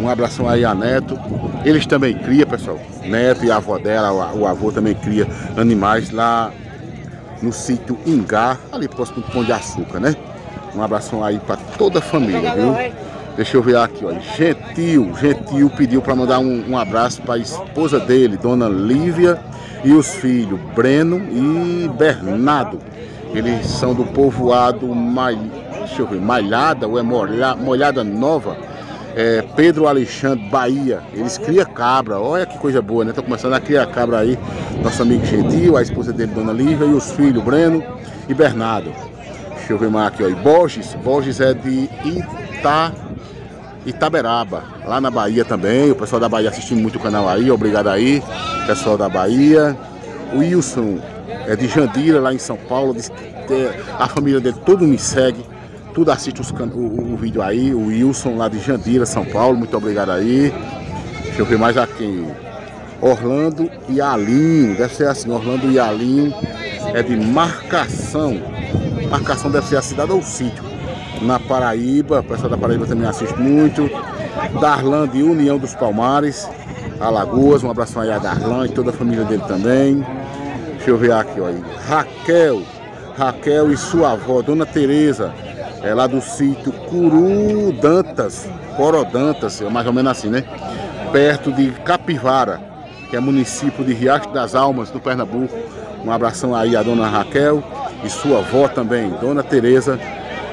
um abração aí a Neto. Eles também criam, pessoal. Neto e a avó dela, o, o avô também cria animais lá no sítio Ingá, ali próximo do Pão de Açúcar, né? Um abração aí para toda a família, viu? Deixa eu ver aqui, ó. Gentil, Gentil pediu para mandar um, um abraço para a esposa dele, Dona Lívia, e os filhos, Breno e Bernardo. Eles são do povoado Mai... Deixa eu ver, Malhada ou é Molha- Molhada Nova? É, Pedro Alexandre, Bahia. Eles criam cabra. Olha que coisa boa, né? Estão começando a criar cabra aí. Nosso amigo Gentil, a esposa dele, Dona Lívia, e os filhos, Breno e Bernardo. Deixa eu ver mais aqui, ó. E Borges. Borges é de Ita... Itaberaba, lá na Bahia também. O pessoal da Bahia assistindo muito o canal aí. Obrigado aí, pessoal da Bahia. O Wilson é de Jandira, lá em São Paulo. A família dele todo me segue. Tudo assiste os o- o vídeo aí. O Wilson lá de Jandira, São Paulo. Muito obrigado aí. Deixa eu ver mais aqui. Orlando e Alinho. Deve ser assim, Orlando e Alinho. É de marcação. Marcação deve ser a cidade ou o sítio. Na Paraíba, o pessoal da Paraíba também assiste muito. Darlan de União dos Palmares, Alagoas, um abração aí a Darlan e toda a família dele também. Deixa eu ver aqui, ó. Raquel, Raquel e sua avó, Dona Tereza, é lá do sítio Curu Dantas, Corodantas, é mais ou menos assim, né? Perto de Capivara, que é município de Riacho das Almas, do Pernambuco. Um abração aí a Dona Raquel e sua avó também, Dona Tereza,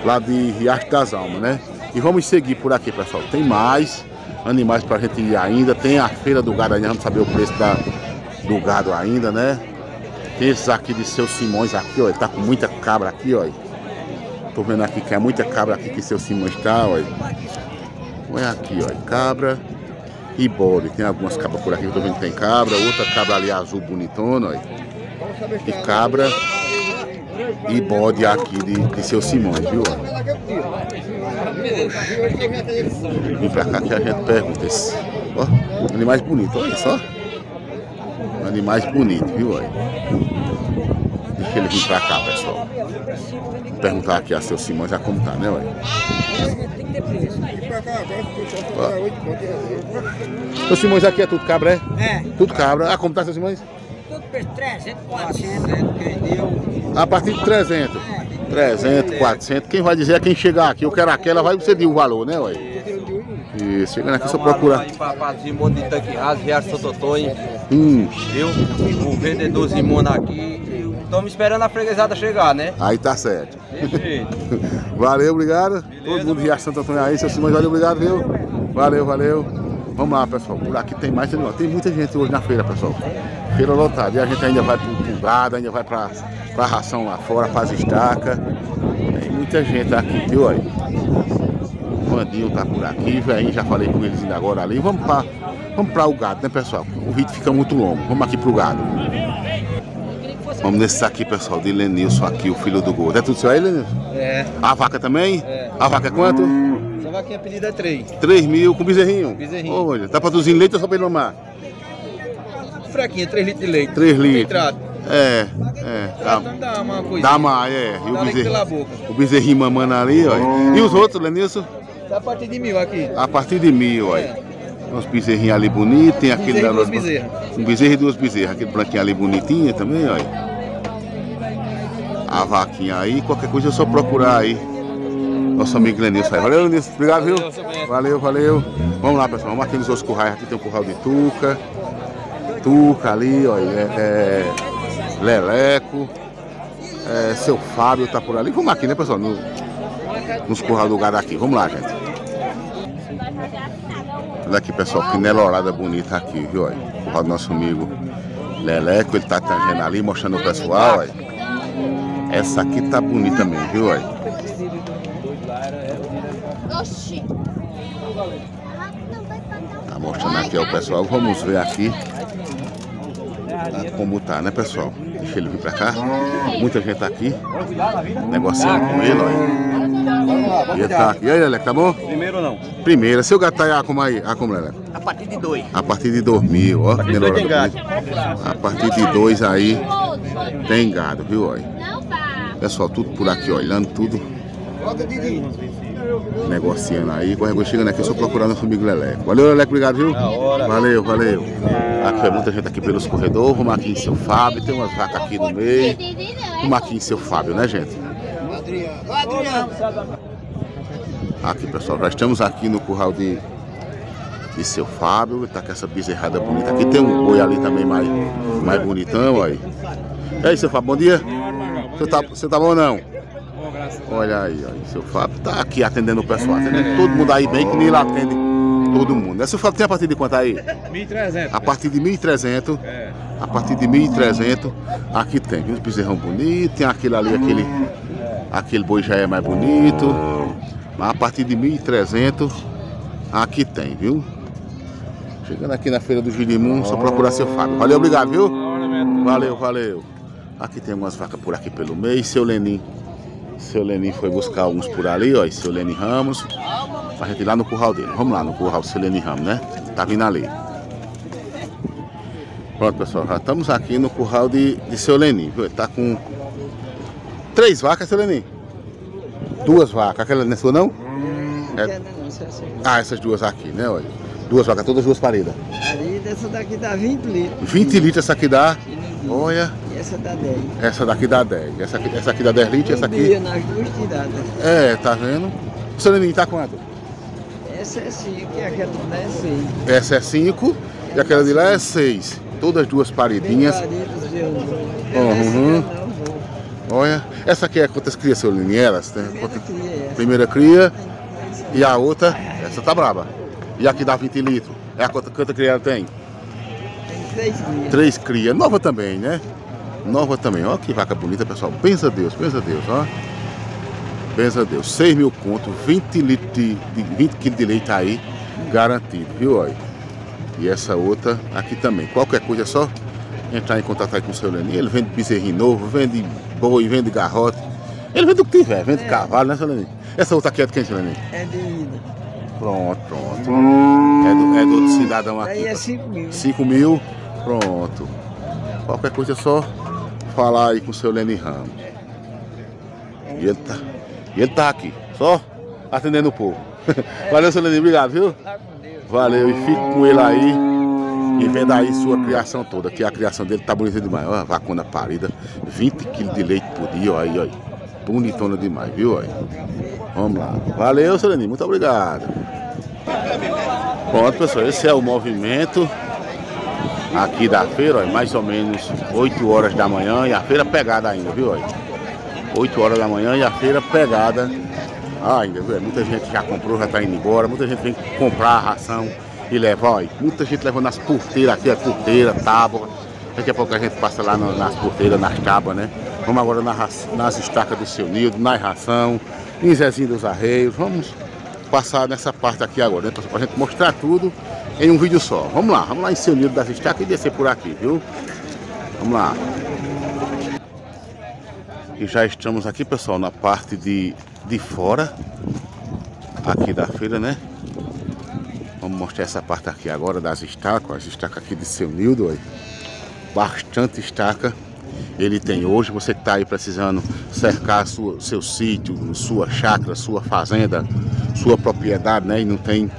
lá de Riacho das Almas, né? E vamos seguir por aqui, pessoal. Tem mais animais pra gente ir ainda. Tem a feira do gado ainda, vamos saber o preço da, do gado ainda, né? Tem esses aqui de seu Simões aqui, ó. Ele tá com muita cabra aqui, ó. Tô vendo aqui que é muita cabra aqui que seu Simões tá, ó. Olha aqui, ó. Cabra e bode. Tem algumas cabras por aqui eu tô vendo que tem cabra. Outra cabra ali azul bonitona, ó. E cabra e bode aqui de, de seu Simões, viu? Vem pra cá que a gente pergunta esse. Ó, animais bonitos, olha só. Animais bonitos, viu? Olha. Deixa ele vir pra cá, pessoal. Vou perguntar aqui a seu Simões já como tá, né? Olha. Ó. Seu Simões aqui é tudo cabra, é? É. Tudo cabra. Ah, como tá, seu Simões? Tudo por 300, 400. Quem deu A partir de 300. 300, 400. Quem vai dizer é quem chegar aqui. Eu quero aquela, vai você o valor, né, ué? Isso, chegando aqui, só procurar. Pra Zimone de Tanque Raso, Riacho Santo Antônio. Hum, Eu, o vendedor Zimone aqui. Estamos esperando a freguesada chegar, né? aí tá certo. Valeu, obrigado. Todo mundo de Riacho Santo Antônio aí, seu Simões, valeu, obrigado, viu? Valeu, valeu. Vamos lá, pessoal. Por aqui tem mais. Tem muita gente hoje na feira, pessoal. Feira lotada. E a gente ainda vai pro gado, ainda vai pra, pra ração lá fora, pras estacas. Tem muita gente aqui, viu aí? O Vandinho tá por aqui, velho. Já falei com eles ainda agora ali. Vamos pra, vamos pra o gado, né, pessoal? O vídeo fica muito longo. Vamos aqui pro gado. Vamos nesse aqui, pessoal, de Lenilson aqui, o filho do gordo. É tudo seu aí, Lenilson? É. A vaca também? É. A vaca é quanto? Essa vaquinha pedida é 3. 3 mil com bezerrinho? Bezerrinho. Olha, tá produzindo leite ou só pra ele mamar? Fraquinha, 3 litros de leite. 3 litros. É, é. Tratando dá uma coisa. Dá mais, é. E o, Dá bezerro, o bezerrinho mamando ali, ó. E os outros, Lenilson? Tá a partir de mil aqui. A partir de mil, ó. É. Uns bezerrinhos ali bonitos, tem aquele... bezerro da- bezerras. Um bezerro e duas bezerras. Aquele branquinho ali bonitinho também, ó. A vaquinha aí, qualquer coisa é só procurar aí. Nosso amigo Lenilson aí. Valeu, Lenilson. Obrigado, viu? Valeu. Valeu. Vamos lá, pessoal. Vamos aqui nos outros currais. Aqui tem um curral de tuca. Tuca ali, ó. É, é, Leleco. É, seu Fábio tá por ali. Vamos aqui, né, pessoal? No, nos curral do gado aqui. Vamos lá, gente. Olha aqui, pessoal. Que nelorada bonita aqui, viu? Olha. Curral do nosso amigo Leleco. Ele tá tangendo ali, mostrando o pessoal, olha. Essa aqui tá bonita mesmo, viu? Olha. Oxi. Tá mostrando aqui ao pessoal. Vamos ver aqui como tá, né, pessoal? Deixa ele vir pra cá. Muita gente tá aqui. Negociando com ele, olha. E ele tá aqui. E aí, Leleco, tá bom? Primeiro não. Primeira. Seu gato tá aí, como aí? Ah, como, Leleco? A partir de 2. A partir de 2 mil, ó. partir de dois tem bonita. A partir de 2 aí tem gado, viu, olha. Pessoal, tudo por aqui, olhando tudo. Negociando aí. Qualquer coisa chegando aqui, só procurando nosso amigo Leleco. Valeu, Leleco, obrigado, viu? Valeu, valeu. Aqui vai muita gente aqui pelos corredores. Vamos aqui em seu Fábio. Tem umas vacas aqui no meio. Vamos aqui em seu Fábio, né, gente? Aqui, pessoal, já estamos aqui no curral de, de seu Fábio. Tá com essa bezerrada bonita. Aqui tem um boi ali também mais, mais bonitão, aí. E aí, seu Fábio, bom dia? Você tá, você tá bom ou não? Olha aí, ó. Seu Fábio tá aqui atendendo o pessoal, atendendo todo mundo aí bem, que nem ele atende todo mundo. Né? Seu Fábio tem a partir de quanto aí? 1.300. A partir de 1.300. É. A partir de 1.300, aqui tem uns bezerrão bonito, tem aquele ali, aquele, aquele boi já é mais bonito. Mas a partir de 1.300, aqui tem, viu? Chegando aqui na feira do Girimum, só procurar seu Fábio. Valeu, obrigado, viu? Valeu, valeu. Aqui tem umas vacas por aqui pelo meio, seu Lenin. Seu Lenin foi buscar alguns por ali, ó, e seu Lenin Ramos. Pra gente ir lá no curral dele. Vamos lá no curral do seu Lenin Ramos, né? Tá vindo ali. Pronto, pessoal, já estamos aqui no curral de, de seu Lenin? Ele tá com três vacas, seu Lenin. Duas vacas, aquela não é sua não? É- Ah, essas duas aqui, né? Olha. Duas vacas, todas duas paridas. Ali dessa daqui dá 20 litros. 20 litros essa aqui dá. Olha, Essa dá 10. Essa daqui dá 10. Essa aqui, essa aqui dá 10 litros, essa Um dia aqui. nas duas tiradas. É, tá vendo? O seu Leninho tá quanto? Essa é 5 e aquela lá é 6. Essa é 5 e aquela de lá é 6. Todas duas paredinhas. Uhum. Olha, essa aqui é quantas crias, seu Leninho? Elas? Né? Quantas- Primeira cria e a outra, essa tá braba. E aqui dá 20 litros. É a quanta, quanta cria ela tem? Tem 3 dias. Três cria, nova também, né? Nova também. Olha que vaca bonita, pessoal. Pensa Deus, pensa Deus, ó. Pensa Deus. 6 mil conto, 20 litros de, de 20 quilos de leite aí, garantido, viu? Olha. E essa outra aqui também. Qualquer coisa é só entrar em contato aí com o seu Leninho. Ele vende bezerrinho novo, vende boi, vende garrote. Ele vende o que tiver, vende cavalo, né, seu Leninho? Essa outra aqui é de quem, seu Leninho? É de ida. Pronto, pronto. É do, é do outro cidadão aqui. Aí é 5 mil. 5 mil, pronto. Qualquer coisa é só falar aí com o seu Lenny Ramos. E ele tá, e ele tá aqui, só atendendo o povo. Valeu, seu obrigado, viu? Valeu, e fique com ele aí e vendo aí sua criação toda, que a criação dele tá bonita demais. A vacuna parida, 20 quilos de leite por dia, ó, aí, ó. Bonitona demais, viu? Ó. Vamos lá. Valeu, seu muito obrigado. Pronto, pessoal, esse é o movimento aqui da feira, ó, mais ou menos 8 horas da manhã e a feira pegada ainda, viu? ó? 8 horas da manhã e a feira pegada ainda, viu? Muita gente já comprou, já tá indo embora, muita gente vem comprar a ração e levar, ó, muita gente levando nas porteiras aqui, a porteira, tábua. Daqui a pouco a gente passa lá nas porteiras, nas tábuas, né? Vamos agora na ra- nas estacas do seu Nildo, na ração, em Zezinho dos Arreios. Vamos passar nessa parte aqui agora, né? Pra gente mostrar tudo em um vídeo só. Vamos lá, vamos lá em seu Nildo das estacas e descer por aqui, viu? Vamos lá. E já estamos aqui, pessoal, na parte de, de fora aqui da feira, né? Vamos mostrar essa parte aqui agora das estacas, as estacas aqui de seu Nildo, ó. bastante estaca. Ele tem hoje, você que está aí precisando cercar sua, seu sítio, sua chácara, sua fazenda, sua propriedade, né? E não tem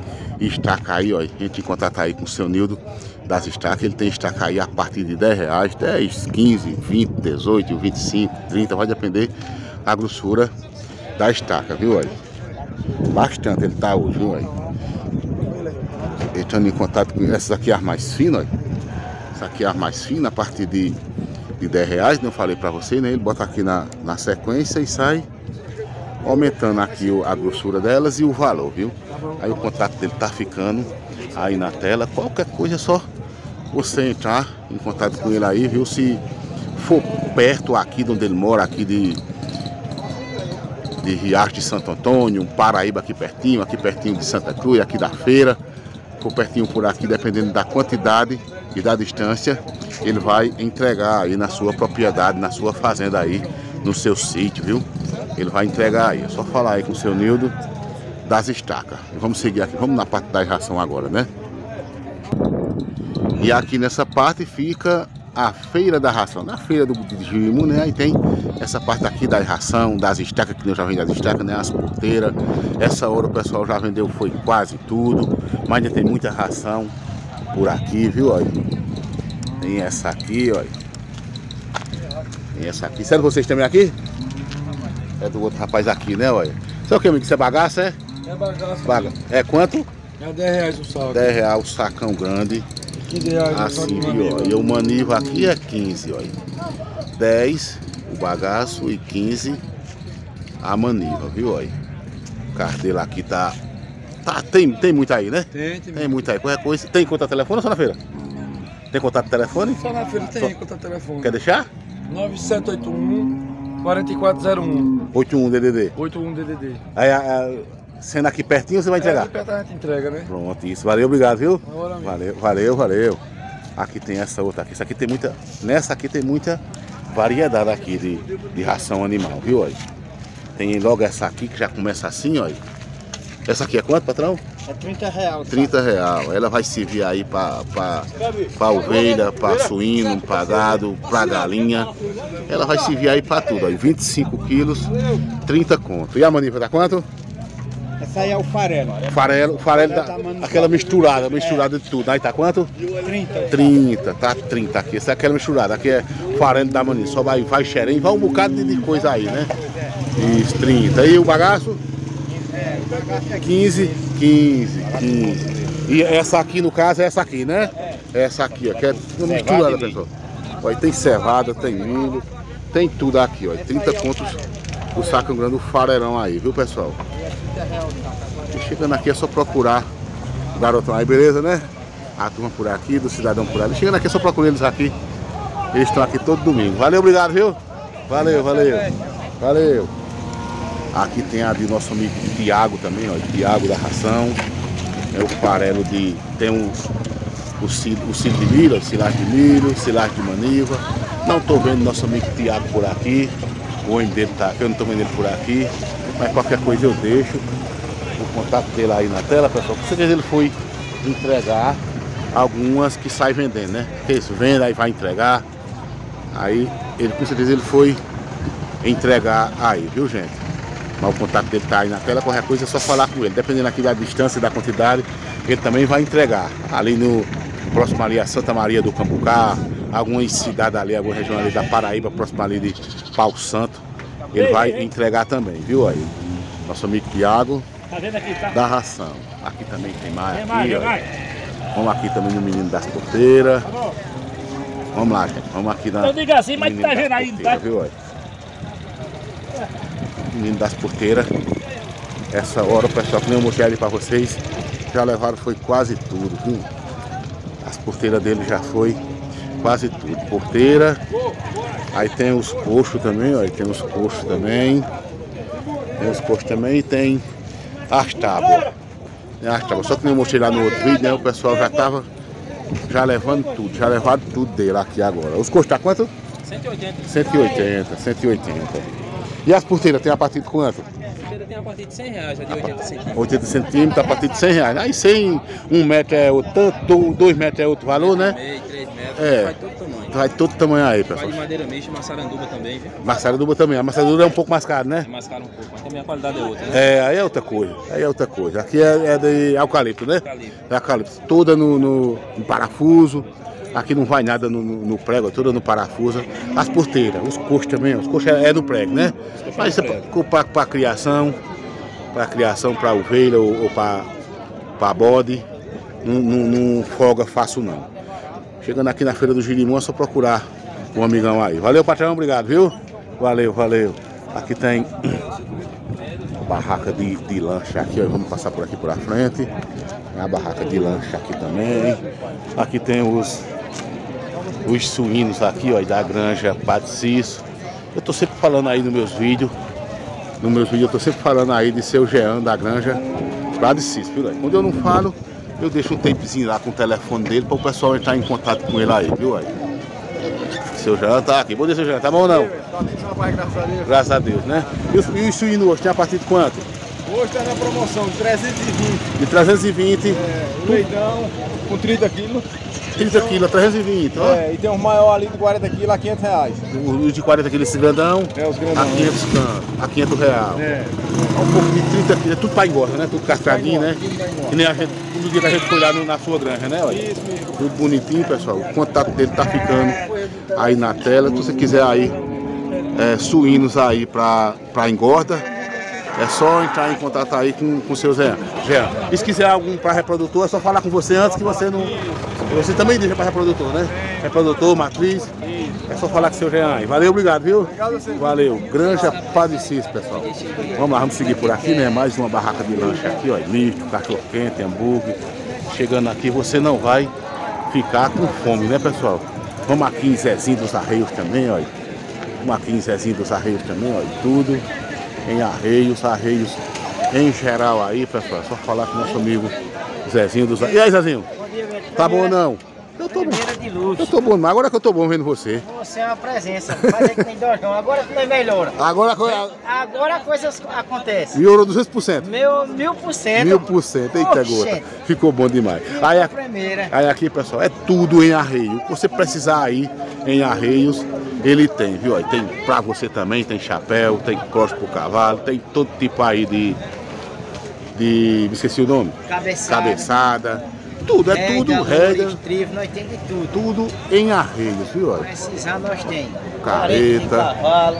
estaca aí, ó. A gente em contato aí com o seu Nildo das estacas. Ele tem estaca aí a partir de 10 reais, 10, 15, 20, 18, 25, 30, vai depender da grossura da estaca, viu? Bastante ele tá hoje, viu? Aí? Entrando em contato com essas aqui as mais finas, ó. Essa aqui é a mais fina, a partir de, de 10 reais? Eu falei pra você, né? Ele bota aqui na, na sequência e sai aumentando aqui a grossura delas e o valor, viu? Aí o contato dele tá ficando aí na tela. Qualquer coisa é só você entrar em contato com ele aí, viu? Se for perto aqui de onde ele mora, aqui de, de Riacho de Santo Antônio, Paraíba aqui pertinho, aqui pertinho de Santa Cruz, aqui da feira, for pertinho por aqui, dependendo da quantidade e da distância, ele vai entregar aí na sua propriedade, na sua fazenda aí, no seu sítio, viu? Ele vai entregar aí. É só falar aí com o seu Nildo das estacas. Vamos seguir aqui, vamos na parte da ração agora, né? E aqui nessa parte fica a feira da ração. Na feira do Juímo, né? Aí tem essa parte aqui da ração, das estacas, que eu já vendi das estacas, né? As porteiras. Essa hora o pessoal já vendeu, foi quase tudo. Mas ainda tem muita ração por aqui, viu? Olha. Tem essa aqui, olha. Tem essa aqui. Sério vocês também aqui? É do outro rapaz aqui, né? Olha. Sabe o que, amigo? Isso é bagaça, é? É bagaço. Baga. É quanto? É 10 reais o saco. 10 reais o sacão grande. 15 reais o saco Assim, viu? ó. E o maniva aqui é 15, olha. 10 o bagaço e 15 a maniva, viu? Olha. O carteiro aqui tá. Tá tem, tem muito aí, né? Tem, tem. Tem muito aí. Qualquer coisa. Tem contato de telefone ou só na feira? Tem contato de telefone? Só na feira tem, Só- conta telefone. Quer deixar? 9781 4401 81 DDD. 81 DDD. Aí, sendo aqui pertinho, você vai entregar? É, perto a gente entrega, né? Pronto, isso. Valeu, obrigado, viu? Valeu, valeu, valeu. Aqui tem essa outra aqui. Essa aqui tem muita. Nessa aqui tem muita variedade aqui de, de ração animal, viu? Olha. Tem logo essa aqui que já começa assim, olha. Essa aqui é quanto, patrão? É 30 reais. 30 real. Ela vai servir aí para ovelha, para suíno, para gado, para galinha. Ela vai servir aí para tudo. Aí, 25 quilos, 30 conto. E a maniva tá quanto? É Essa aí é o farelo. Farelo, farelo, da, aquela misturada, misturada de tudo. Aí tá quanto? 30. 30, tá 30 aqui. Essa é aquela misturada. Aqui é farelo da mania. Só vai, vai xerém, vai um bocado de coisa aí, né? Isso, 30. E o bagaço? 15, 15, 15. E essa aqui, no caso, é essa aqui, né? Essa aqui, ó, que é pessoal. Olha, tem cevada, tem milho, tem tudo aqui, ó. 30 contos o saco grande, o farelão aí, viu, pessoal? E chegando aqui é só procurar o garotão aí, beleza, né? A turma por aqui, do cidadão por ali. Chegando aqui é só procurar eles aqui. Eles estão aqui todo domingo. Valeu, obrigado, viu? Valeu, valeu. Valeu. Aqui tem a de nosso amigo Tiago também, ó. Tiago da ração. É o farelo de. Tem o, o, cil, o de milho, o silagem de milho, silagem de maniva. Não tô vendo nosso amigo Tiago por aqui. O ônibus dele tá aqui, eu não tô vendo ele por aqui. Mas qualquer coisa eu deixo. O contato dele aí na tela, pessoal. Com certeza ele foi entregar algumas que sai vendendo, né? Que isso, vende, aí vai entregar. Aí ele com certeza ele foi entregar aí, viu gente? Mas o contato dele tá aí na tela, qualquer coisa é só falar com ele. Dependendo aqui da distância e da quantidade, ele também vai entregar. Ali no próximo ali a Santa Maria do Cambucá, algumas cidades ali, alguma região ali da Paraíba, próximo ali de Pau Santo, ele vai entregar também, viu aí? Nosso amigo Tiago Tá aqui, tá? da ração. Aqui também tem mais. Tem mais, aqui, mais. Vamos aqui também no Menino das Porteiras. Vamos lá, gente. Vamos aqui na. Então diga assim, mas tá vendo aí, tá? Viu, olha? Menino das Porteiras. Essa hora o pessoal que nem eu mostrei ali pra vocês. Já levaram foi quase tudo, viu? As porteiras dele já foi quase tudo. Porteira. Aí tem os coxos também, ó. Tem os coxos também. Tem os coxos também e tem as tábuas. Tem as tábuas. Só que nem eu mostrei lá no outro vídeo, né? O pessoal já tava já levando tudo, já levaram tudo dele aqui agora. Os custos tá quanto? 180. 180, 180. E as porteiras tem a partir de quanto? Ele tem a partir de 100 reais, já de 80 centímetros. 80 centímetros a partir de 100 reais. Aí 100, um metro é outro tanto, dois metros é outro valor, né? Meio, 3 metros, É. vai todo tamanho. Vai todo tamanho aí, Vai pessoal. de madeira mixa, maçaranduba também, viu? Maçaranduba também. A maçaranduba é um pouco mais caro, né? É mais caro um pouco, mas também a qualidade é outra, né? É, aí é outra coisa. Aí é outra coisa. Aqui é, é de eucalipto, né? Eucalipto. É eucalipto. Toda no, no- no parafuso. Aqui não vai nada no, no- no prego, é toda no parafuso. As porteiras, os coxos também, os coxos é, é no prego, né? Mas isso é para criação, para criação, para ovelha ou, ou para bode. Não, não, não folga fácil não. Chegando aqui na feira do Girimum é só procurar o amigão aí. Valeu, patrão, obrigado, viu? Valeu, valeu. Aqui tem barraca de, de lanche aqui, ó. Vamos passar por aqui por a frente. A barraca de lanche aqui também. Aqui tem os, os suínos aqui, ó, da granja Padre Cício. Eu tô sempre falando aí nos meus vídeos. Nos meus vídeos eu tô sempre falando aí de seu Jean da granja Padre Cício, viu? Quando eu não falo, eu deixo um tapezinho lá com o telefone dele para o pessoal entrar em contato com ele aí, viu aí? Seu Jean tá aqui. Bom dia, seu Jean. Tá bom ou não? Graças a Deus, né? E os, e os suínos hoje tem a partir de quanto? Hoje está na promoção de 320. De 320, É, o leitão com 30 quilos. 30 quilos, 320, ó. É, e tem um maior ali de 40 quilos a 500 reais. O de 40 quilos esse grandão, É, os a grandão. 500 can- a 500 real. É. Um pouco de 30 quilos, é tudo pra engorda, né? Tudo castradinho, né? Que nem a gente, todo dia que a gente foi lá no- na sua granja, né? Olha. Isso mesmo. Tudo bonitinho, pessoal. O contato dele tá ficando aí na tela. Se você quiser aí é, suínos aí pra, pra engorda, é só entrar em contato aí com o seu Zé. Jean. E se quiser algum para reprodutor, é só falar com você antes que você não. Você também deixa para reprodutor, né? Reprodutor, matriz. É só falar com o seu Jean aí. Valeu, obrigado, viu? Valeu. Granja Padre Cis, pessoal. Vamos lá, vamos seguir por aqui, né? Mais uma barraca de lanche aqui, ó. Misto, cachorro quente, hambúrguer. Chegando aqui, você não vai ficar com fome, né, pessoal? Vamos aqui em Zezinho dos Arreios também, ó. Vamos aqui em Zezinho dos Arreios também, ó. Tudo em Arreios, Arreios em geral aí, pessoal. É só falar com o nosso amigo Zezinho dos Arreios. E aí, Zezinho? Tá bom ou não? Eu tô bom. Primeira de luz. Eu tô bom, mas agora que eu tô bom vendo você. Você é uma presença. Mas é que tem dois não. Agora tudo melhora. Agora a coisa Agora coisas acontecem. melhorou 200%. Meu mil por cento. Mil por cento, eita gota. Ficou bom demais. Ficou Aí, primeira. aí aqui, pessoal, é tudo em arreio. O que você precisar aí em arreios, ele tem, viu? Aí tem pra você também, tem chapéu, tem cross pro cavalo, tem todo tipo aí de, de. me esqueci o nome. Cabeçada. Cabeçada. Tudo, é Rédea, tudo Trivo, nós temos de tudo. tudo em arreios, viu? olha? Precisar nós tem. Careta. cavalo.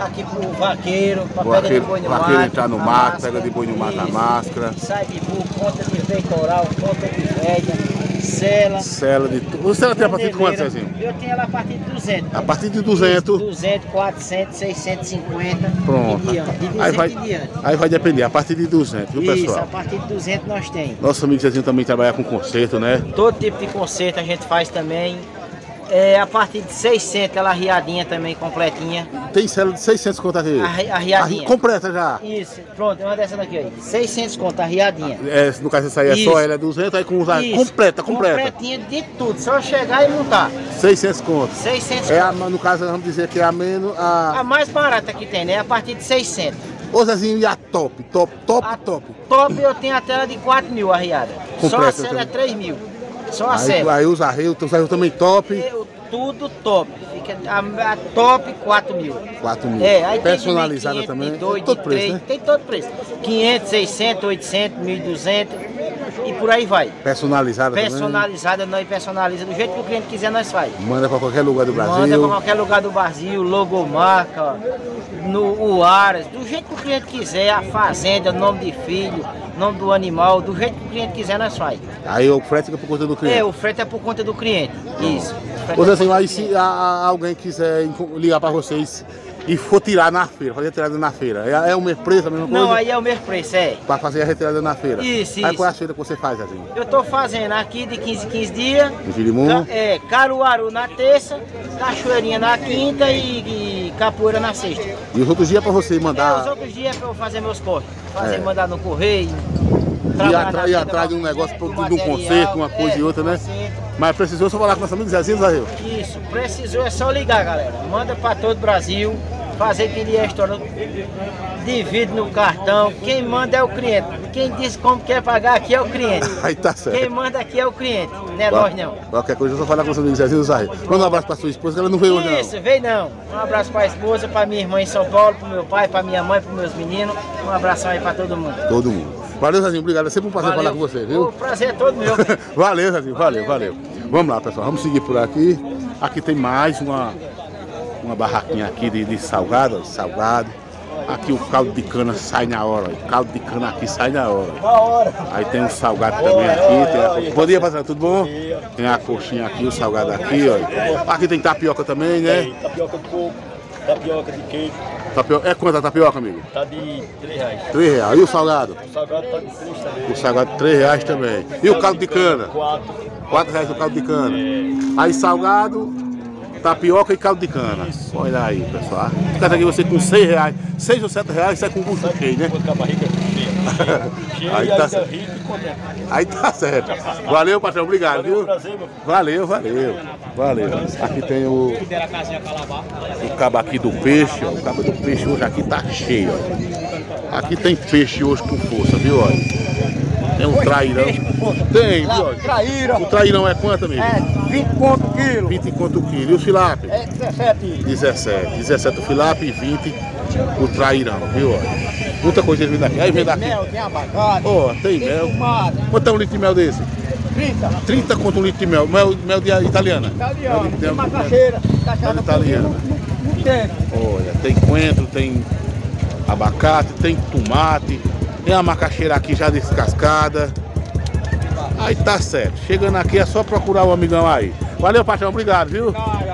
Aqui pro vaqueiro, pra pega de vaqueiro, boi no vaqueiro mato. entrar no mato, pega de boi no mato a máscara. Sai de burro, conta de peitoral, conta de rédea, sela. Cela de tudo. Você tem a partir de quanto. Cezinho? Eu tenho ela a partir de 200. A partir de 200. 200, 400, 650. Pronto. Diante. De 200 Aí vai, diante. aí vai depender, a partir de 200, viu, Isso, a pessoal? partir de 200 nós tem. Nosso amigo Zezinho também trabalha com conserto, né? Todo tipo de conserto a gente faz também. É, a partir de 600 ela arriadinha também, completinha. Tem cela de 600 conto aqui. Arri- arriadinha. Arri- Completa já. Isso, pronto, é uma dessa daqui aí. 600 conto, arriadinha. É, no caso essa aí é Isso. só ela é 200, aí com os Isso, completa, completa. Completinha de tudo, só chegar e montar. 600 conto. 600 É a, no caso, vamos dizer que é a menos. A... A mais barata que tem, né? A partir de 600. Ô Zezinho, e a top? Top, top, A top. top eu tenho a tela de 4 mil arriada. Só a cela é também. 3 mil. Só a Aí, aí os arreios, os arreios também top. Eu- tudo top. Fica a, a top 4 mil. 4 mil. É, aí Personalizada tem de 1.500, também. de 2, todo preço, 3, né? tem todo preço. 500, 600, 800, 1200 e por aí vai. Personalizada Personalizada, nós personaliza do jeito que o cliente quiser, nós faz. Manda pra qualquer lugar do Brasil. Manda pra qualquer lugar do Brasil, logomarca, no o Aras, do jeito que o cliente quiser, a fazenda, nome de filho, nome do animal, do jeito que o cliente quiser, nós faz. Aí o frete fica por conta do cliente. É, o frete é por conta do cliente. Isso. Ô é aí se a- a- alguém quiser ligar pra vocês e for tirar na feira, fazer a retirada na feira, é, é o mesmo preço, a mesma coisa? Não, aí é o mesmo preço, é. Pra fazer a retirada na feira. Isso, Aí isso. qual é a feira que você faz, Zezinho? Eu tô fazendo aqui de 15 em 15 dias. Em Girimum? É, Caruaru na terça, Cachoeirinha na quinta e, e Capoeira na sexta. E os outros dias é pra você É, os mandar outros dias é pra eu fazer meus cortes. Fazer, É. mandar no correio. na ir venda atrás de um negócio, de um conserto, uma coisa é, e outra, né? conserto. Mas precisou só falar com nosso amigo Zezinho, Zahil. Isso, precisou é só ligar, galera. Manda pra todo o Brasil, fazer que ele história. Divide no cartão. Quem manda é o cliente. Quem diz como quer pagar aqui é o cliente. Aí tá Quem certo. manda aqui é o cliente, não é nós não. Qualquer coisa, é só falar com nosso amigo Zezinho Zahil. Manda um abraço pra sua esposa, que ela não veio hoje, não. Isso, vem não. Um abraço pra esposa, pra minha irmã em São Paulo, pro meu pai, pra minha mãe, pros meus meninos. Um abração aí pra todo mundo. Todo mundo. Valeu, Zezinho. Obrigado. É sempre um prazer falar com você, viu? O prazer é todo meu. valeu, Zezinho. Valeu, valeu. Vamos lá, pessoal. Vamos seguir por aqui. Aqui tem mais uma, uma barraquinha aqui de, de salgado, ó, de salgado. Aqui o caldo de cana sai na hora. O caldo de cana aqui sai na hora. Aí tem um salgado também aqui. A... Bom dia, patrão. Tudo bom? Tem a coxinha aqui, o salgado aqui, ó. Aqui tem tapioca também, né? Tapioca de coco, tapioca de queijo, Tapioca. É quanto a tapioca, amigo? tá de 3 reais. 3 reais. E o salgado? O salgado tá de 3 também. O salgado 3 reais também. E o caldo de cana? 4. 4 reais o caldo de cana. Aí salgado, tapioca e caldo de cana. Olha aí, pessoal. Fica aqui você com 6 reais. 6 ou 7 reais, sai com gosto cheio, né? Com a barriga cheia. Aí tá certo. Aí tá certo. Valeu, patrão. Obrigado, viu? Valeu, valeu. Valeu. Aqui tem o, o cabo aqui do peixe, ó. O cabo do peixe hoje aqui tá cheio, ó. Aqui tem peixe hoje com força, viu, olha? Tem um trairão. Tem, viu, olha? Traíra. O trairão é quanto, amigo? É 20 conto o quilo. 20 quanto quilo. E o filape? É 17. 17. 17 o filape e 20 o trairão, viu? Muita coisa vem daqui. Aí vem daqui. Mel, tem abacate. Ó, tem tem mel. tomate. Quanto é um litro de mel desse? 30. 30 conto um litro de mel. Mel, mel de italiana. Italiano. Mel de- Tem macaxeira. mel italiana. Não tem. Olha, tem coentro, tem abacate, tem tomate, tem a macaxeira aqui já descascada. Aí tá certo. Chegando aqui é só procurar o amigão aí. Valeu, patrão. Obrigado, viu?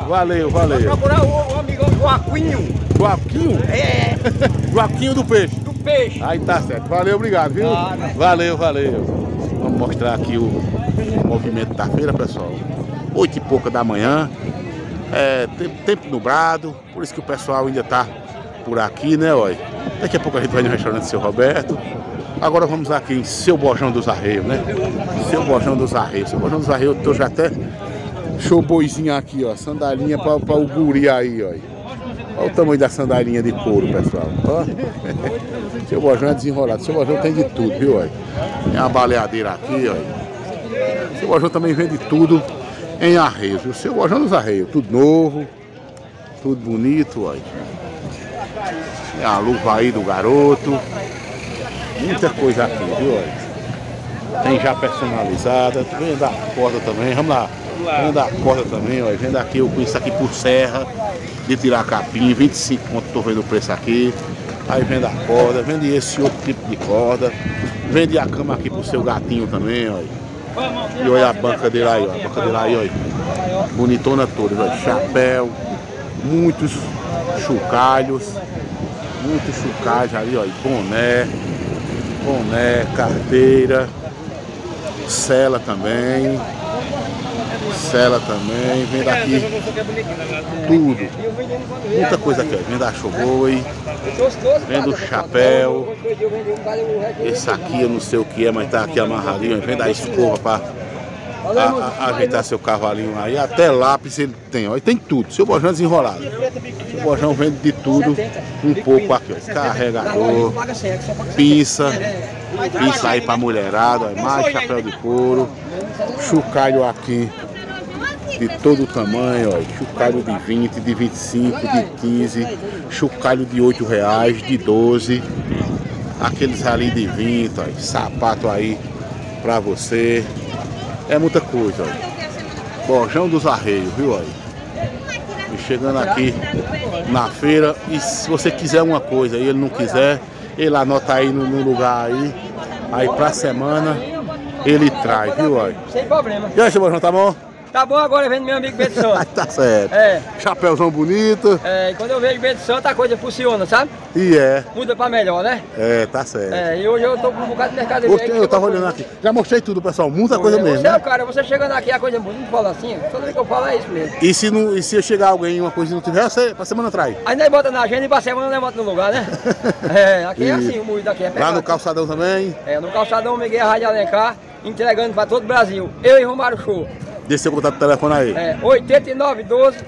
Valeu, valeu. Procurar o, o amigão Joaquinho. Joaquinho? É. Joaquinho do peixe. Do peixe. Aí tá certo. Valeu, obrigado, viu? Valeu, valeu. Vamos mostrar aqui o, movimento da feira, pessoal. Oito e pouca da manhã. É, tempo, tempo nublado, por isso que o pessoal ainda tá por aqui, né, olha. Daqui a pouco a gente vai no restaurante Seu Roberto. Agora vamos aqui em Seu Bojão dos Arreios, né? Seu Bojão dos Arreios. Seu Bojão dos Arreios, eu tô já até show boizinho aqui, ó. Sandalinha pra, pra o guri aí, ó. Olha o tamanho da sandalinha de couro, pessoal. Ó. Seu Bojão é desenrolado. Seu Bojão tem de tudo, viu? Olha. Tem uma baleadeira aqui, ó. Seu Bojão também vende tudo em arreios. O seu Bojão dos Arreios, tudo novo, tudo bonito, olha. Tem a luva aí do garoto. Muita coisa aqui, viu? Tem já personalizada. Vem da corda também, vamos lá. Vem da corda também, olha. Vem daqui, eu conheço aqui por serra, de tirar capim, 25 conto, tô vendo o preço aqui. Aí vende a corda, vende esse outro tipo de corda. Vende a cama aqui pro seu gatinho também, olha. E olha a banca dele aí, ó. A banca dele aí, olha. Bonitona toda. Chapéu, muitos chocalhos. Muitos chocalhos ali, ó. e Boné, boné, carteira, cela também. Cela também, vem daqui tudo. Muita coisa aqui. Vem da Choboi, vem do chapéu. Esse aqui eu não sei o que é, mas tá aqui amarradinho. Vem da escova para ajeitar seu cavalinho aí. Até lápis ele tem, ó. E tem tudo. Seu bojão é desenrolado. Seu bojão vende de tudo um pouco aqui, ó. Carregador, pinça, pinça aí pra mulherada, ó. mais chapéu de couro, chocalho aqui de todo tamanho, ó. Chocalho de 20, de 25, de 15, chocalho de 8 reais, de 12, aqueles ali de 20, ó. Sapato aí pra você. É muita coisa, ó. Bojão dos Arreios, viu aí? E chegando aqui na feira, e se você quiser uma coisa e ele não quiser, ele anota aí no, no lugar aí. Aí pra semana ele traz, viu, ó? Sem problema. E aí, seu Bojão, tá bom? Tá bom agora vendo meu amigo Beto Santos. tá certo. É. Chapéuzão bonito. É, e quando eu vejo Beto Santos, a coisa funciona, sabe? E é. Muda pra melhor, né? É, tá certo. É, e hoje eu tô com um bocado de mercadoria. Hoje eu tava olhando aqui. Já mostrei tudo, pessoal. Muita coisa você mesmo. é Né? cara, você chegando aqui, a coisa bonita, fala assim, toda vez que eu falo é isso mesmo. E se, não, e se chegar alguém uma coisa e não tiver, você pra semana traz. Aí nós bota na agenda e pra semana nós bota no lugar, né? é, aqui é E assim, o moído daqui é Lá pegado. no calçadão também. É, no calçadão Miguel Rádio Alencar, entregando pra todo o Brasil. Eu e Romário Show. Deixa seu contato de telefone aí. É, 8912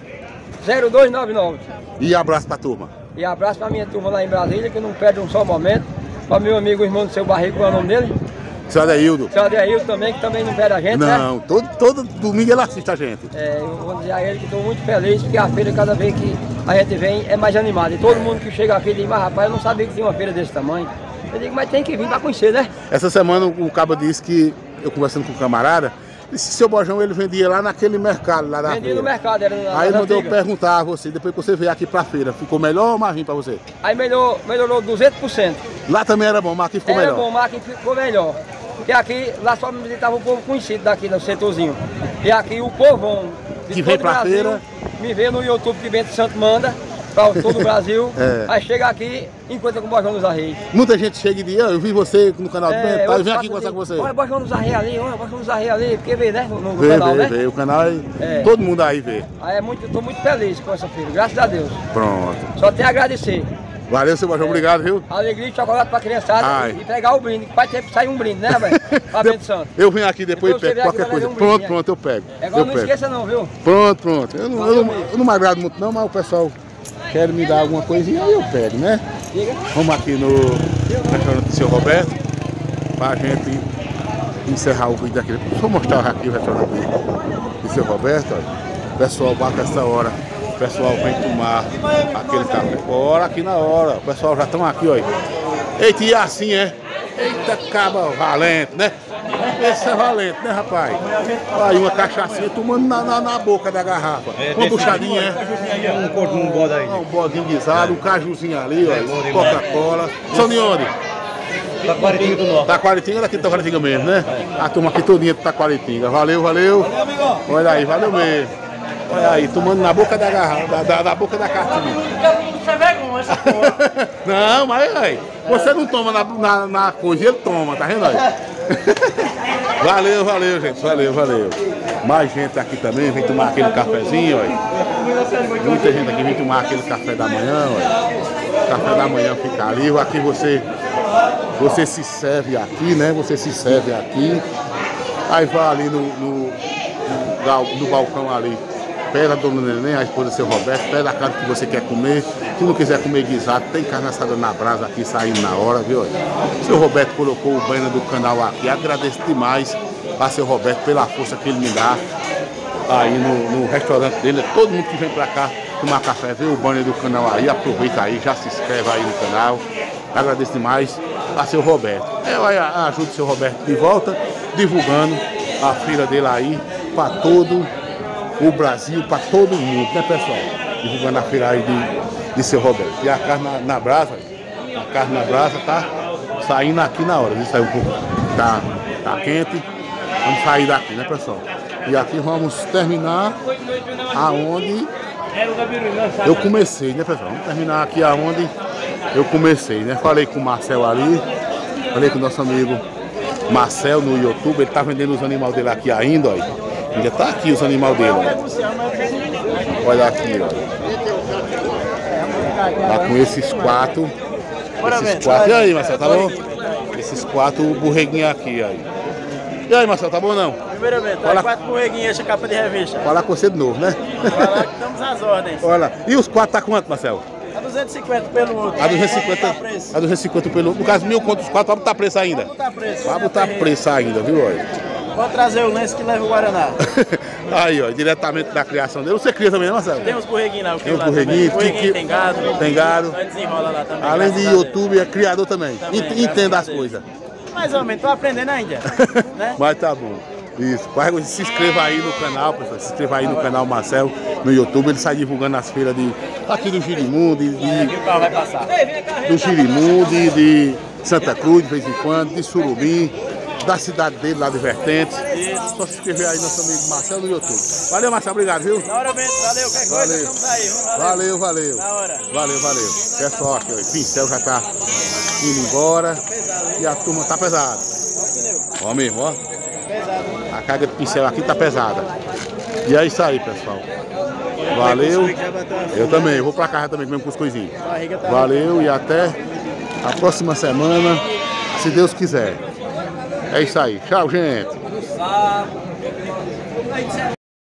0299. E abraço pra turma. E abraço pra minha turma lá em Brasília, que não perde um só momento. Pra meu amigo, irmão do seu barrigo, qual é o nome dele? Seu Adeildo. Seu Adeildo também, que também não perde a gente, né? Não, todo, todo domingo ele assiste a gente. É, eu vou dizer a ele que estou muito feliz, porque a feira, cada vez que a gente vem, é mais animada. E todo mundo que chega aqui diz, mas rapaz, eu não sabia que tinha uma feira desse tamanho. Eu digo, mas tem que vir para conhecer, né? Essa semana o cabo disse que, eu conversando com o camarada, que seu bojão ele vendia lá naquele mercado lá da Vendi feira. no mercado, era na Aí nas mandou eu perguntar a você, depois que você veio aqui pra feira, ficou melhor ou mais ruim pra você? Aí melhorou, melhorou 200%. Lá também era bom, mas aqui ficou era melhor. bom, mas aqui ficou melhor. Porque aqui, lá só me visitava o povo conhecido daqui do setorzinho. E aqui o povão Que vem pra Brasil feira. me vê no YouTube que Bento Santo manda para todo o Brasil. É. Aí chega aqui e encontra com o Bojão dos Arreios. Muita gente chega e diz, "Ah, eu vi você no canal do É, Bento, eu vim aqui conversar com você. Olha, Bojão dos Arreios ali, olha, Bojão dos Arreios ali, porque vê, né? No, no Vê, canal, vê, né? vê, o canal É. todo mundo aí vê. Aí é muito, tô muito feliz com essa feira, graças a Deus. Pronto. Só tenho a agradecer. Valeu, seu Bojão, obrigado, viu? Alegria de chocolate pra criançada Ai. e pegar o brinde. Faz tempo que sai um brinde, né, velho? Pra Bento Santo. Eu vim aqui depois e Depois você pego qualquer vai coisa. um Pronto, pronto, eu pego. É igual, eu não pego. esqueça não, viu? Pronto, pronto. Eu não, eu, não, eu não me agrado muito não, mas o pessoal quer me dar alguma coisinha, aí eu pego, né? Vamos aqui no restaurante do seu Roberto, pra gente encerrar o vídeo. Deixa eu mostrar aqui o restaurante do seu Roberto, olha. O pessoal bate essa hora. O pessoal vem tomar aquele café. Bora aqui na hora. O pessoal já estão aqui, olha. Eita, e assim é? Eita, caba valente, né? Esse é valente, né, rapaz? Aí uma cachaçinha tomando na, na, na boca da garrafa. Uma puxadinha, é? Um corpo num bode aí. Um bodinho guisado, um cajuzinho ali, ó. Coca-Cola. São de onde? Taquaritinga do Norte. Taquaritinga daqui de Taquaritinga mesmo, né? A turma aqui todinha de Taquaritinga. Valeu, valeu. Olha aí, valeu mesmo. Olha aí, tomando na boca da garrafa, da, da, da boca da cartinha. Você vergonha essa porra. Não, mas aí, você não toma na, na, na coisa, ele toma, tá vendo aí? Valeu, valeu, gente, valeu, valeu. Mais gente aqui também, vem tomar aquele cafezinho, ó. Muita gente aqui vem tomar aquele café da manhã, ó. Café da manhã fica ali, aqui você, você se serve aqui, né? Você se serve aqui. Aí vai ali no, no, no no balcão ali. Pega a dona Neném, a esposa do seu Roberto, pega a carne que você quer comer. Se não quiser comer guisado, tem carne assada na brasa aqui saindo na hora, viu? Seu Roberto colocou o banner do canal aqui. Agradeço demais a seu Roberto pela força que ele me dá aí no, no restaurante dele. Todo mundo que vem pra cá tomar café, vê o banner do canal aí, aproveita aí, já se inscreve aí no canal. Agradeço demais. a seu Roberto. Eu aí ajudo o seu Roberto de volta, divulgando a feira dele aí para todo o Brasil, para todo mundo, né pessoal? Divulgando a feira aí de, de seu Roberto. E a carne na, na brasa, a carne na brasa tá saindo aqui na hora. Isso aí um pouco tá, tá quente. Vamos sair daqui, né pessoal? E aqui vamos terminar aonde eu comecei, né pessoal? Vamos terminar aqui aonde eu comecei, né? Falei com o Marcel ali, falei com o nosso amigo Marcel no YouTube, ele tá vendendo os animais dele aqui ainda, ó. Ainda tá aqui os animais dele, ó. Olha aqui, ó. Tá com esses quatro. Esses quatro. E aí, Marcel, tá bom? Esses quatro borreguinhos aqui, aí. E aí, Marcel, tá bom ou não? Primeiramente, Fala- Fala... quatro borreguinhos, essa capa de revista. Falar com você de novo, né? Falar que estamos às ordens. Olha, e os quatro tá quanto, Marcel? A 250 pelo outro. A 250, Tá preço. a 250 pelo. No caso, mil contra os quatro, vai botar preço ainda. Botar preço. Vai botar preço ainda, viu, olha? Pode trazer o lenço que leva o Guaraná. Aí, ó, diretamente da criação dele. Você cria também, né, Marcelo? Tem uns borreguinhos lá. Tem lá borreguinhos. Borreguinho tem gado. tem gado. Desenrola lá também. Além de. YouTube, é criador também. Também, Entenda as coisas. Mais ou menos, tô aprendendo ainda. né? Mas tá bom. Isso. Se inscreva aí no canal, pessoal. Se inscreva aí no canal Marcel no YouTube. Ele sai divulgando as feiras de aqui do Girimum, de, de- do Girimum, de, de Santa Cruz de vez em quando, de Surubim, da cidade dele lá de Vertentes. Só se inscrever aí nosso amigo Marcel no YouTube. Valeu, Marcel, obrigado, viu? Mesmo, valeu, qualquer coisa, Valeu. estamos aí. Valeu, valeu. Na hora. Valeu, valeu. Pessoal, aqui, o pincel já tá indo embora. E a turma tá pesada. Ó mesmo, ó. A carga de pincel aqui tá pesada. E é isso aí, pessoal. Valeu. Eu também, eu vou pra casa também comer um cuscuzinho. Valeu e até a próxima semana, se Deus quiser. É isso aí. Tchau, gente.